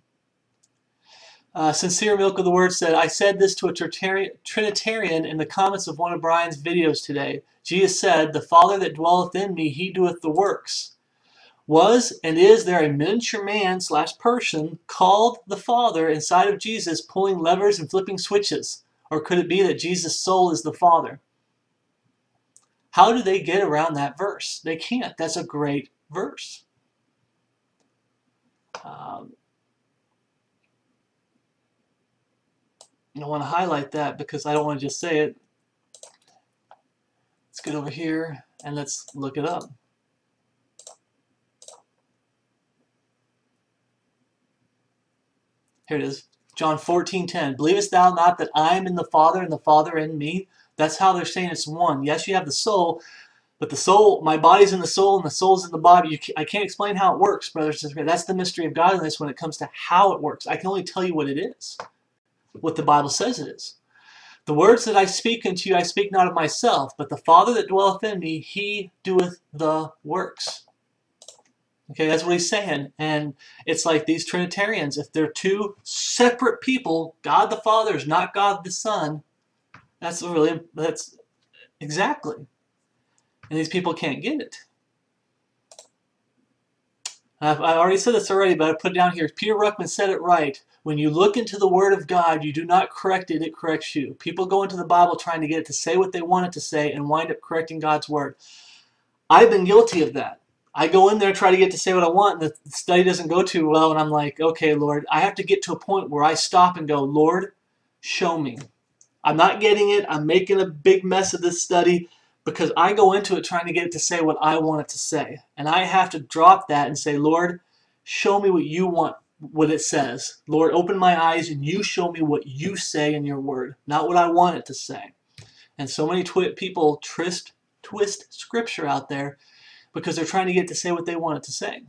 Uh, Sincere Milk of the Word said, I said this to a Trinitarian in the comments of one of Brian's videos today. Jesus said, The Father that dwelleth in me, he doeth the works. Was and is there a miniature man slash person called the Father inside of Jesus pulling levers and flipping switches? Or could it be that Jesus' soul is the Father? How do they get around that verse? They can't. That's a great verse. Um, I want to highlight that because I don't want to just say it. Let's get over here and let's look it up. Here it is. John 14, 10. Believest thou not that I am in the Father and the Father in me? That's how they're saying it's one. Yes, you have the soul, but the soul, my body's in the soul and the soul's in the body. Can, I can't explain how it works, brothers and sisters. That's the mystery of godliness when it comes to how it works. I can only tell you what it is, what the Bible says it is. The words that I speak unto you, I speak not of myself, but the Father that dwelleth in me, he doeth the works. Okay, that's what he's saying. And it's like these Trinitarians, if they're two separate people, God the Father is not God the Son, that's really, that's exactly. And these people can't get it. I've, I already said this already, but I put it down here. Peter Ruckman said it right. When you look into the Word of God, you do not correct it, it corrects you. People go into the Bible trying to get it to say what they want it to say and wind up correcting God's Word. I've been guilty of that. I go in there try to get to say what I want, and the study doesn't go too well, and I'm like, okay, Lord, I have to get to a point where I stop and go, Lord, show me. I'm not getting it. I'm making a big mess of this study because I go into it trying to get it to say what I want it to say. And I have to drop that and say, Lord, show me what you want, what it says. Lord, open my eyes and you show me what you say in your word, not what I want it to say. And so many people twist, twist scripture out there because they're trying to get to say what they want it to say.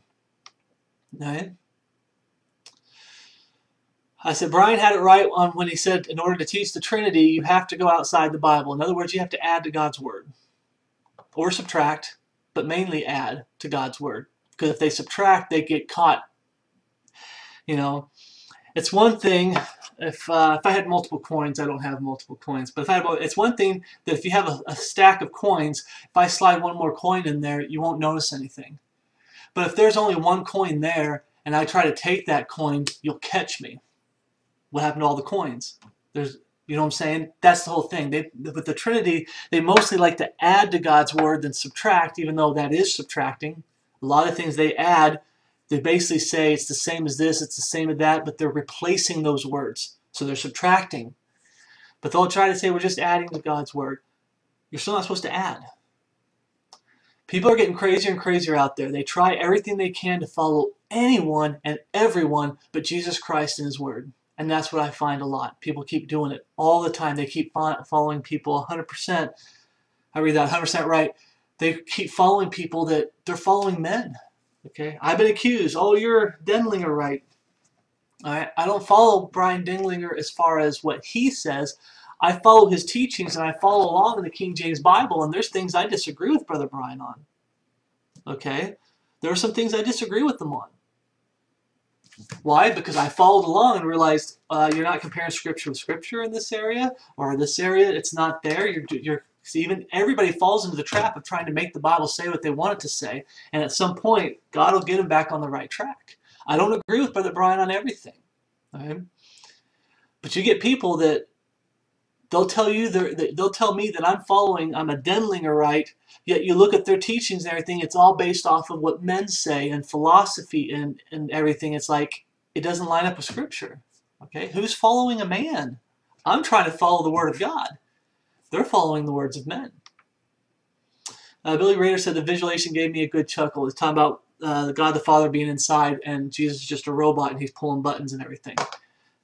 Right? I said Brian had it right on when he said in order to teach the Trinity, you have to go outside the Bible. In other words, you have to add to God's Word. Or subtract, but mainly add to God's Word. Because if they subtract, they get caught. You know, it's one thing if uh, if I had multiple coins, I don't have multiple coins, but if I have, it's one thing that if you have a, a stack of coins, if I slide one more coin in there, you won't notice anything. But if there's only one coin there, and I try to take that coin, you'll catch me what happened to all the coins? There's, you know what I'm saying? That's the whole thing. They, with the Trinity, they mostly like to add to God's word than subtract, even though that is subtracting. A lot of things they add, they basically say it's the same as this, it's the same as that, but they're replacing those words. So they're subtracting. But they'll try to say we're just adding to God's word. You're still not supposed to add. People are getting crazier and crazier out there. They try everything they can to follow anyone and everyone but Jesus Christ and His Word. And that's what I find a lot. People keep doing it all the time. They keep following people 100%. I read that 100% right. They keep following people that they're following men. Okay, I've been accused. Oh, you're Denlinger, right? All right. I don't follow Brian Denlinger as far as what he says. I follow his teachings and I follow along in the King James Bible. And there's things I disagree with Brother Brian on. Okay, there are some things I disagree with them on. Why? Because I followed along and realized uh, you're not comparing scripture with scripture in this area, or this area, it's not there. You're, you're even everybody falls into the trap of trying to make the Bible say what they want it to say, and at some point, God will get them back on the right track. I don't agree with Brother Brian on everything, okay? but you get people that they'll tell you they'll tell me that I'm following, I'm a Denlingerite, yet you look at their teachings and everything, it's all based off of what men say and philosophy and, and everything. It's like it doesn't line up with scripture. Okay, who's following a man? I'm trying to follow the word of God. They're following the words of men. Uh, Billy Rader said the visualization gave me a good chuckle. It's talking about uh, God the Father being inside and Jesus is just a robot and he's pulling buttons and everything.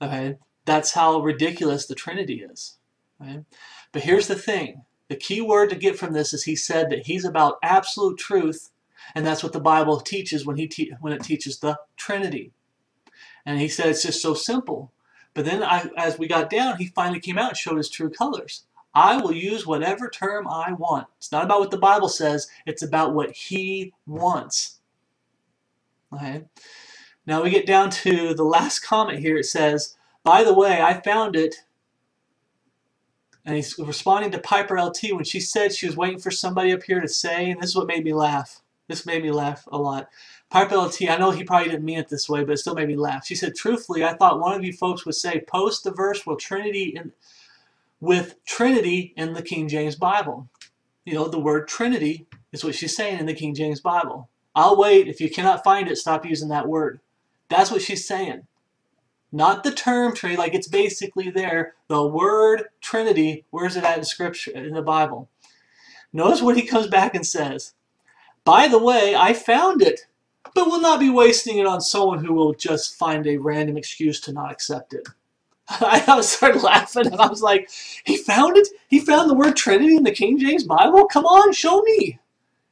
Okay, that's how ridiculous the Trinity is. Right? But here's the thing. The key word to get from this is he said that he's about absolute truth, and that's what the Bible teaches when he te when it teaches the Trinity. And he said it's just so simple. But then I, as we got down, he finally came out and showed his true colors. I will use whatever term I want. It's not about what the Bible says, it's about what he wants. Okay. Now we get down to the last comment here. It says, by the way, I found it and he's responding to Piper LT when she said she was waiting for somebody up here to say, and this is what made me laugh. This made me laugh a lot. Piper LT, I know he probably didn't mean it this way, but it still made me laugh. She said, truthfully, I thought one of you folks would say, post the verse with Trinity in, with Trinity in the King James Bible. You know, the word Trinity is what she's saying in the King James Bible. I'll wait. If you cannot find it, stop using that word. That's what she's saying. Not the term Trinity, like it's basically there. The word Trinity, where's it at in Scripture, in the Bible? Notice what he comes back and says. By the way, I found it, but will not be wasting it on someone who will just find a random excuse to not accept it. I started laughing and I was like, he found it? He found the word Trinity in the King James Bible? Come on, show me.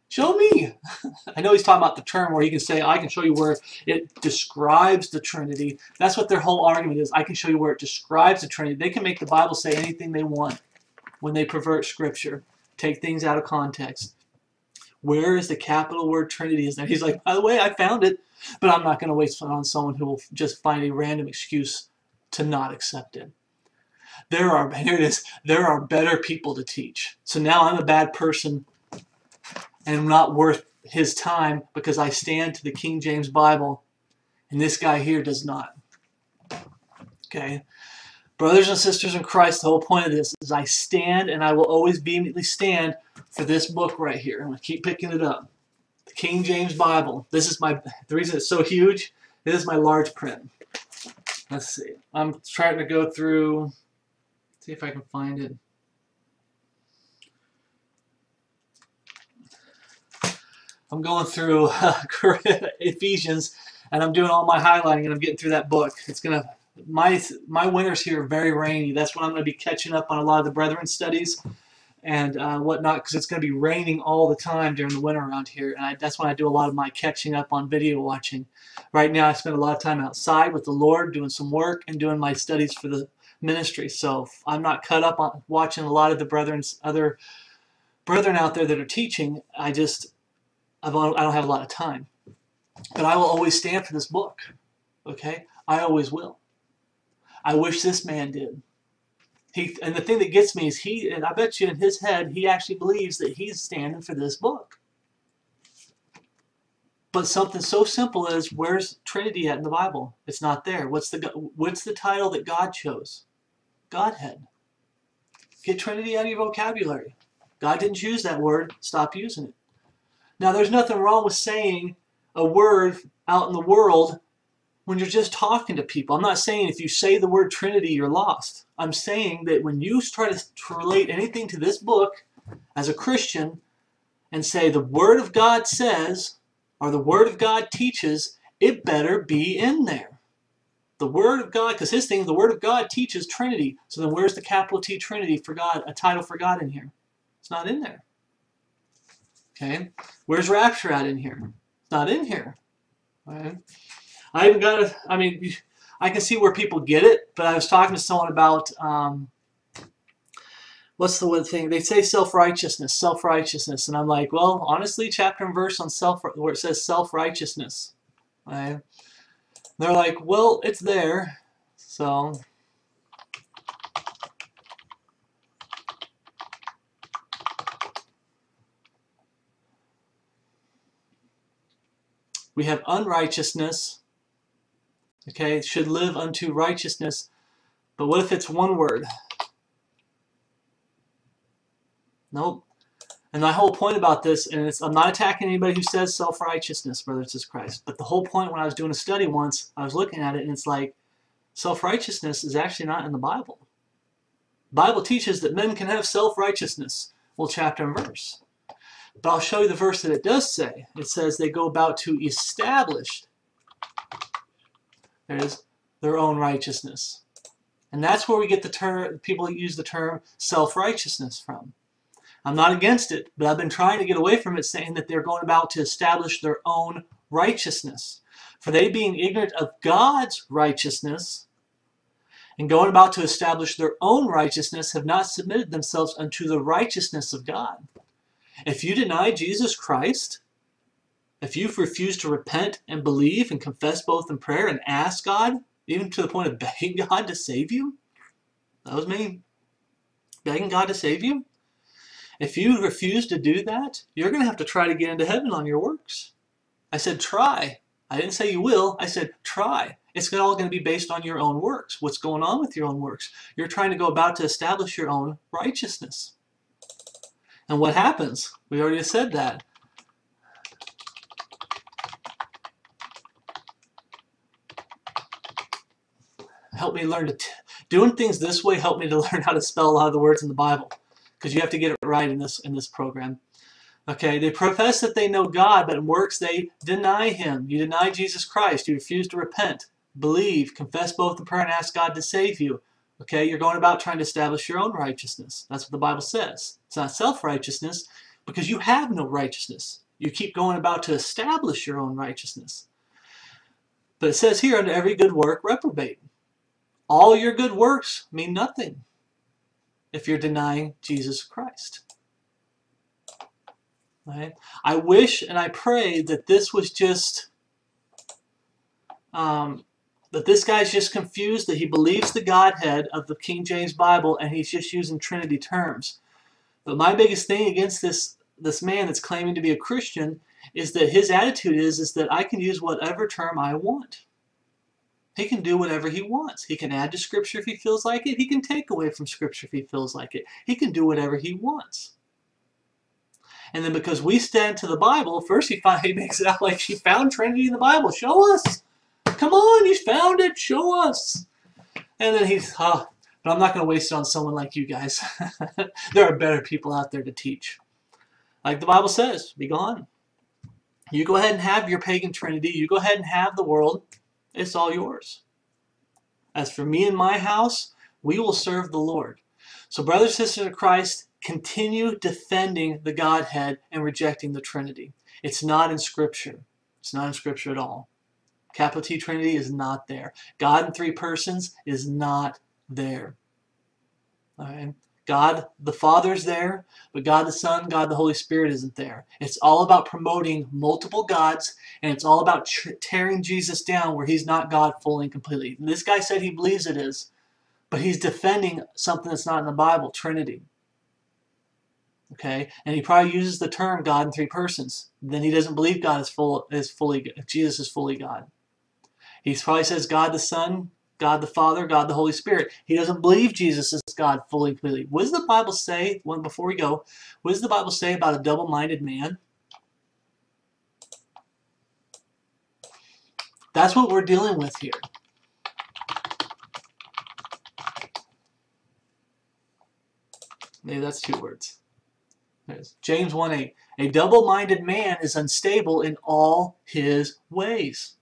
Show me. I know he's talking about the term where he can say, I can show you where it describes the Trinity. That's what their whole argument is. I can show you where it describes the Trinity. They can make the Bible say anything they want when they pervert Scripture, take things out of context. Where is the capital word Trinity is there? He's like, by the way, I found it, but I'm not going to waste it on someone who will just find a random excuse to not accept it. There are, here it is, there are better people to teach. So now I'm a bad person and not worth his time because I stand to the King James Bible and this guy here does not. Okay? Brothers and sisters in Christ, the whole point of this is I stand and I will always vehemently stand for this book right here. I'm going to keep picking it up. The King James Bible. This is my, the reason it's so huge, this is my large print. Let's see. I'm trying to go through, see if I can find it. I'm going through Ephesians and I'm doing all my highlighting and I'm getting through that book. It's gonna my my winters here are very rainy. That's when I'm to be catching up on a lot of the brethren studies and uh, whatnot because it's going to be raining all the time during the winter around here. And I, that's when I do a lot of my catching up on video watching. Right now, I spend a lot of time outside with the Lord doing some work and doing my studies for the ministry. So I'm not cut up on watching a lot of the brethren's other brethren out there that are teaching. I just I've, I don't have a lot of time. But I will always stand for this book. Okay? I always will. I wish this man did. He, and the thing that gets me is he, and I bet you in his head, he actually believes that he's standing for this book. But something so simple as where's Trinity at in the Bible? It's not there. What's the what's the title that God chose? Godhead. Get Trinity out of your vocabulary. God didn't choose that word. Stop using it. Now, there's nothing wrong with saying a word out in the world when you're just talking to people. I'm not saying if you say the word Trinity, you're lost. I'm saying that when you try to, to relate anything to this book as a Christian and say the Word of God says or the Word of God teaches, it better be in there. The Word of God, because his thing, the Word of God teaches Trinity. So then where's the capital T Trinity for God, a title for God in here? It's not in there. Okay, where's rapture at in here? It's not in here. Right? I even got a, I mean, I can see where people get it, but I was talking to someone about, um, what's the one thing? They say self-righteousness, self-righteousness. And I'm like, well, honestly, chapter and verse on self, where it says self-righteousness. Right? They're like, well, it's there. So we have unrighteousness. Okay, should live unto righteousness. But what if it's one word? Nope. And my whole point about this, and it's, I'm not attacking anybody who says self-righteousness, brothers and Christ, but the whole point when I was doing a study once, I was looking at it and it's like, self-righteousness is actually not in the Bible. The Bible teaches that men can have self-righteousness. Well, chapter and verse. But I'll show you the verse that it does say. It says they go about to establish is their own righteousness. And that's where we get the term, people use the term self-righteousness from. I'm not against it, but I've been trying to get away from it saying that they're going about to establish their own righteousness. For they being ignorant of God's righteousness and going about to establish their own righteousness have not submitted themselves unto the righteousness of God. If you deny Jesus Christ, if you've refused to repent and believe and confess both in prayer and ask God, even to the point of begging God to save you, that was me. Begging God to save you. If you refuse to do that, you're going to have to try to get into heaven on your works. I said try. I didn't say you will. I said try. It's all going to be based on your own works. What's going on with your own works? You're trying to go about to establish your own righteousness. And what happens? We already said that. Help me learn to, doing things this way help me to learn how to spell a lot of the words in the Bible. Because you have to get it right in this, in this program. Okay, they profess that they know God, but in works they deny Him. You deny Jesus Christ. You refuse to repent, believe, confess both in prayer, and ask God to save you. Okay, you're going about trying to establish your own righteousness. That's what the Bible says. It's not self-righteousness because you have no righteousness. You keep going about to establish your own righteousness. But it says here, under every good work reprobate. All your good works mean nothing if you're denying Jesus Christ. Right? I wish and I pray that this was just um, that this guy's just confused, that he believes the Godhead of the King James Bible and he's just using Trinity terms. But my biggest thing against this, this man that's claiming to be a Christian is that his attitude is, is that I can use whatever term I want. He can do whatever he wants. He can add to Scripture if he feels like it. He can take away from Scripture if he feels like it. He can do whatever he wants. And then because we stand to the Bible, first he, find, he makes it out like she found Trinity in the Bible. Show us. Come on, you found it. Show us. And then he's, oh, but I'm not going to waste it on someone like you guys. there are better people out there to teach. Like the Bible says, be gone. You go ahead and have your pagan trinity. You go ahead and have the world. It's all yours. As for me and my house, we will serve the Lord. So brothers and sisters of Christ, continue defending the Godhead and rejecting the Trinity. It's not in Scripture. It's not in Scripture at all. Capital T Trinity is not there. God in three persons is not there. All right? God the Father is there, but God the Son, God the Holy Spirit isn't there. It's all about promoting multiple gods, and it's all about tearing Jesus down where he's not God fully and completely. And this guy said he believes it is, but he's defending something that's not in the Bible, Trinity. Okay, and he probably uses the term God in three persons. Then he doesn't believe God is full is fully Jesus is fully God. He probably says God the Son, God the Father, God the Holy Spirit. He doesn't believe Jesus is God fully, completely. What does the Bible say, One before we go, what does the Bible say about a double-minded man? That's what we're dealing with here. Maybe that's two words. James 1.8. A double-minded man is unstable in all his ways.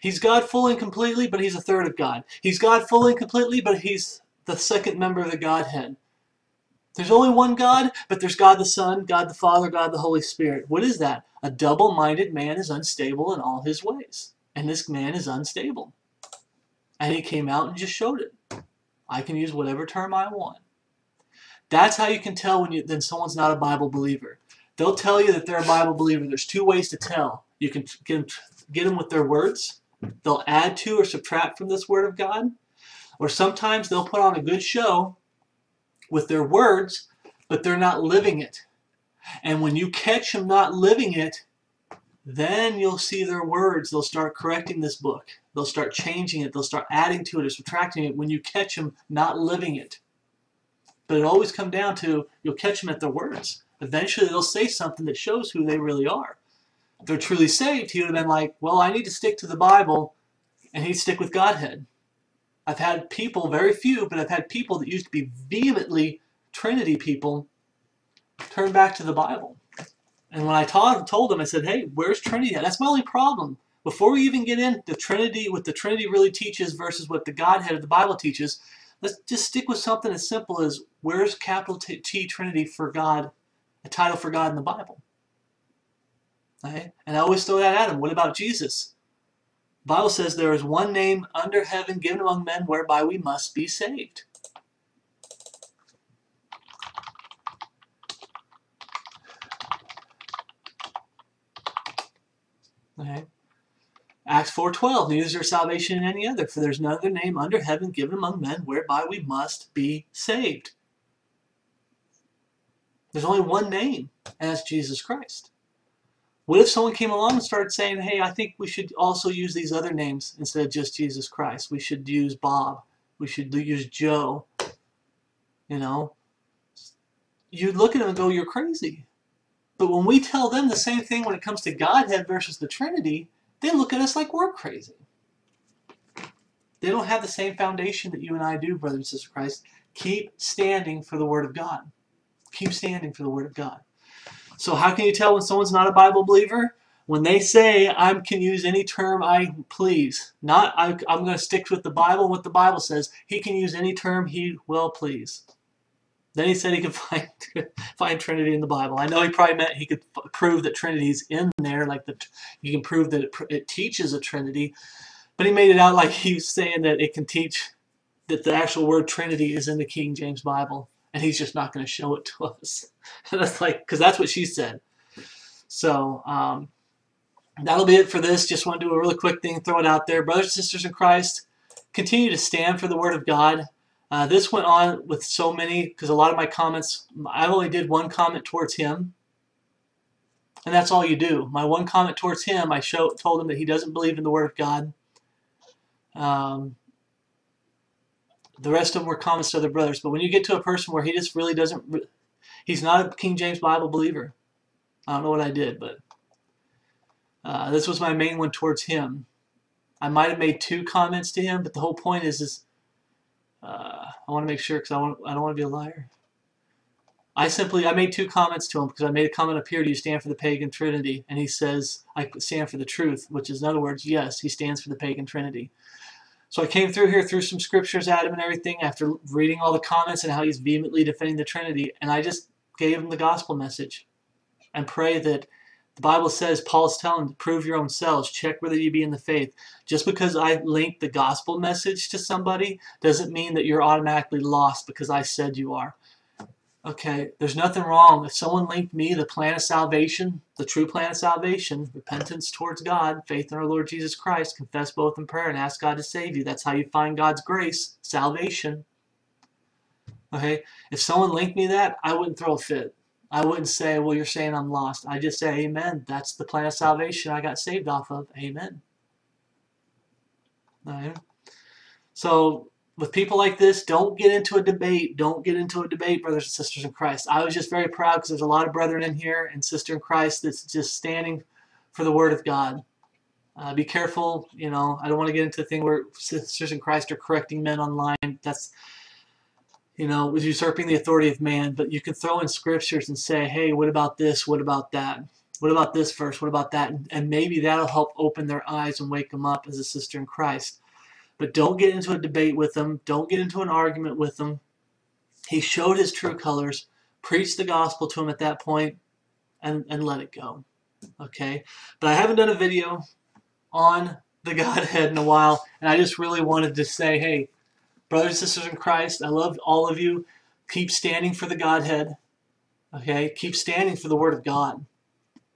He's God fully and completely, but he's a third of God. He's God fully and completely, but he's the second member of the Godhead. There's only one God, but there's God the Son, God the Father, God the Holy Spirit. What is that? A double-minded man is unstable in all his ways. And this man is unstable. And he came out and just showed it. I can use whatever term I want. That's how you can tell when you, then someone's not a Bible believer. They'll tell you that they're a Bible believer. There's two ways to tell. You can get get them with their words, they'll add to or subtract from this Word of God, or sometimes they'll put on a good show with their words, but they're not living it. And when you catch them not living it, then you'll see their words. They'll start correcting this book. They'll start changing it. They'll start adding to it or subtracting it when you catch them not living it. But it always comes down to you'll catch them at their words. Eventually, they'll say something that shows who they really are. They're truly saved, he would have been like, Well, I need to stick to the Bible, and he'd stick with Godhead. I've had people, very few, but I've had people that used to be vehemently Trinity people turn back to the Bible. And when I taught, told them, I said, hey, where's Trinity at? That's my only problem. Before we even get into Trinity, what the Trinity really teaches versus what the Godhead of the Bible teaches, let's just stick with something as simple as where's capital T Trinity for God, a title for God in the Bible? And I always throw that at him. What about Jesus? The Bible says there is one name under heaven given among men whereby we must be saved. Okay. Acts 4.12, neither is there salvation in any other, for there's no other name under heaven given among men whereby we must be saved. There's only one name, and that's Jesus Christ. What if someone came along and started saying, hey, I think we should also use these other names instead of just Jesus Christ. We should use Bob. We should use Joe. You know? You'd look at them and go, you're crazy. But when we tell them the same thing when it comes to Godhead versus the Trinity, they look at us like we're crazy. They don't have the same foundation that you and I do, brothers and sisters Christ. Keep standing for the Word of God. Keep standing for the Word of God. So how can you tell when someone's not a Bible believer? When they say, I can use any term I please. Not, I, I'm going to stick with the Bible what the Bible says. He can use any term he will please. Then he said he could find find Trinity in the Bible. I know he probably meant he could prove that Trinity's in there, like that you can prove that it, it teaches a Trinity. But he made it out like he was saying that it can teach that the actual word Trinity is in the King James Bible, and he's just not going to show it to us. that's like because that's what she said. So um, that'll be it for this. Just want to do a really quick thing, throw it out there, brothers and sisters in Christ. Continue to stand for the Word of God. Uh, this went on with so many because a lot of my comments, I only did one comment towards him. And that's all you do. My one comment towards him, I show, told him that he doesn't believe in the Word of God. Um, the rest of them were comments to other brothers. But when you get to a person where he just really doesn't, he's not a King James Bible believer. I don't know what I did, but uh, this was my main one towards him. I might have made two comments to him, but the whole point is, is uh, I want to make sure because I want I don't want to be a liar. I simply I made two comments to him because I made a comment up here. Do you stand for the pagan trinity? And he says I stand for the truth, which is in other words, yes, he stands for the pagan trinity. So I came through here, threw some scriptures at him and everything after reading all the comments and how he's vehemently defending the Trinity, and I just gave him the gospel message and pray that the Bible says, Paul's telling to prove your own selves, check whether you be in the faith. Just because I link the gospel message to somebody doesn't mean that you're automatically lost because I said you are. Okay, there's nothing wrong. If someone linked me the plan of salvation, the true plan of salvation, repentance towards God, faith in our Lord Jesus Christ, confess both in prayer and ask God to save you. That's how you find God's grace, salvation. Okay, if someone linked me that, I wouldn't throw a fit. I wouldn't say, well, you're saying I'm lost. I just say, amen. That's the plan of salvation I got saved off of. Amen. All right. So with people like this, don't get into a debate. Don't get into a debate, brothers and sisters in Christ. I was just very proud because there's a lot of brethren in here and sister in Christ that's just standing for the Word of God. Uh, be careful, you know. I don't want to get into the thing where sisters in Christ are correcting men online. That's you know, was usurping the authority of man, but you can throw in scriptures and say, hey, what about this? What about that? What about this verse? What about that? And maybe that'll help open their eyes and wake them up as a sister in Christ. But don't get into a debate with them. Don't get into an argument with them. He showed his true colors, preached the gospel to him at that point, and, and let it go. Okay? But I haven't done a video on the Godhead in a while, and I just really wanted to say, hey, brothers and sisters in Christ, I love all of you. Keep standing for the Godhead. Okay? Keep standing for the Word of God.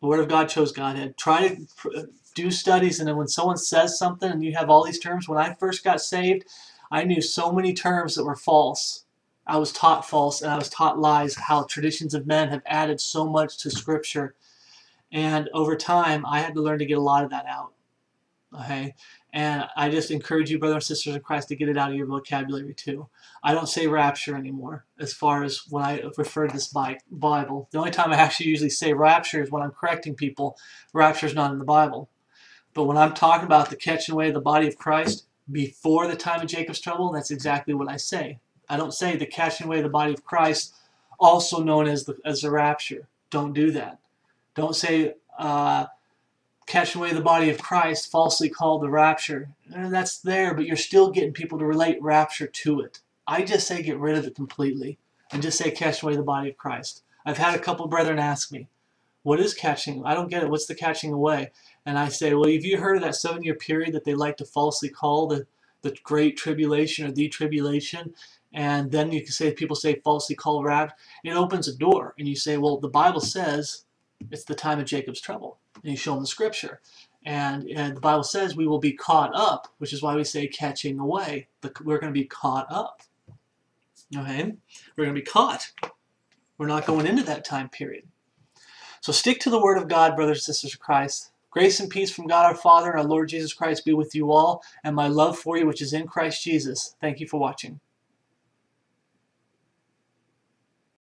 The Word of God chose Godhead. Try to do studies, and then when someone says something and you have all these terms, when I first got saved, I knew so many terms that were false. I was taught false and I was taught lies, how traditions of men have added so much to Scripture. And over time, I had to learn to get a lot of that out. Okay? And I just encourage you, brothers and sisters in Christ, to get it out of your vocabulary too. I don't say rapture anymore as far as when I refer to this Bible. The only time I actually usually say rapture is when I'm correcting people. Rapture is not in the Bible. But when I'm talking about the catching away of the body of Christ before the time of Jacob's trouble, that's exactly what I say. I don't say the catching away of the body of Christ, also known as the, as the rapture. Don't do that. Don't say uh, catching away the body of Christ, falsely called the rapture. That's there, but you're still getting people to relate rapture to it. I just say get rid of it completely and just say catch away the body of Christ. I've had a couple brethren ask me, what is catching? I don't get it. What's the catching away? And I say, well, have you heard of that seven-year period that they like to falsely call the, the Great Tribulation or the Tribulation? And then you can say, people say falsely call rapture. It opens a door. And you say, well, the Bible says it's the time of Jacob's trouble and you show them the scripture. And, and the Bible says we will be caught up, which is why we say catching away. We're going to be caught up. Okay? We're going to be caught. We're not going into that time period. So stick to the Word of God, brothers and sisters of Christ. Grace and peace from God our Father and our Lord Jesus Christ be with you all, and my love for you, which is in Christ Jesus. Thank you for watching.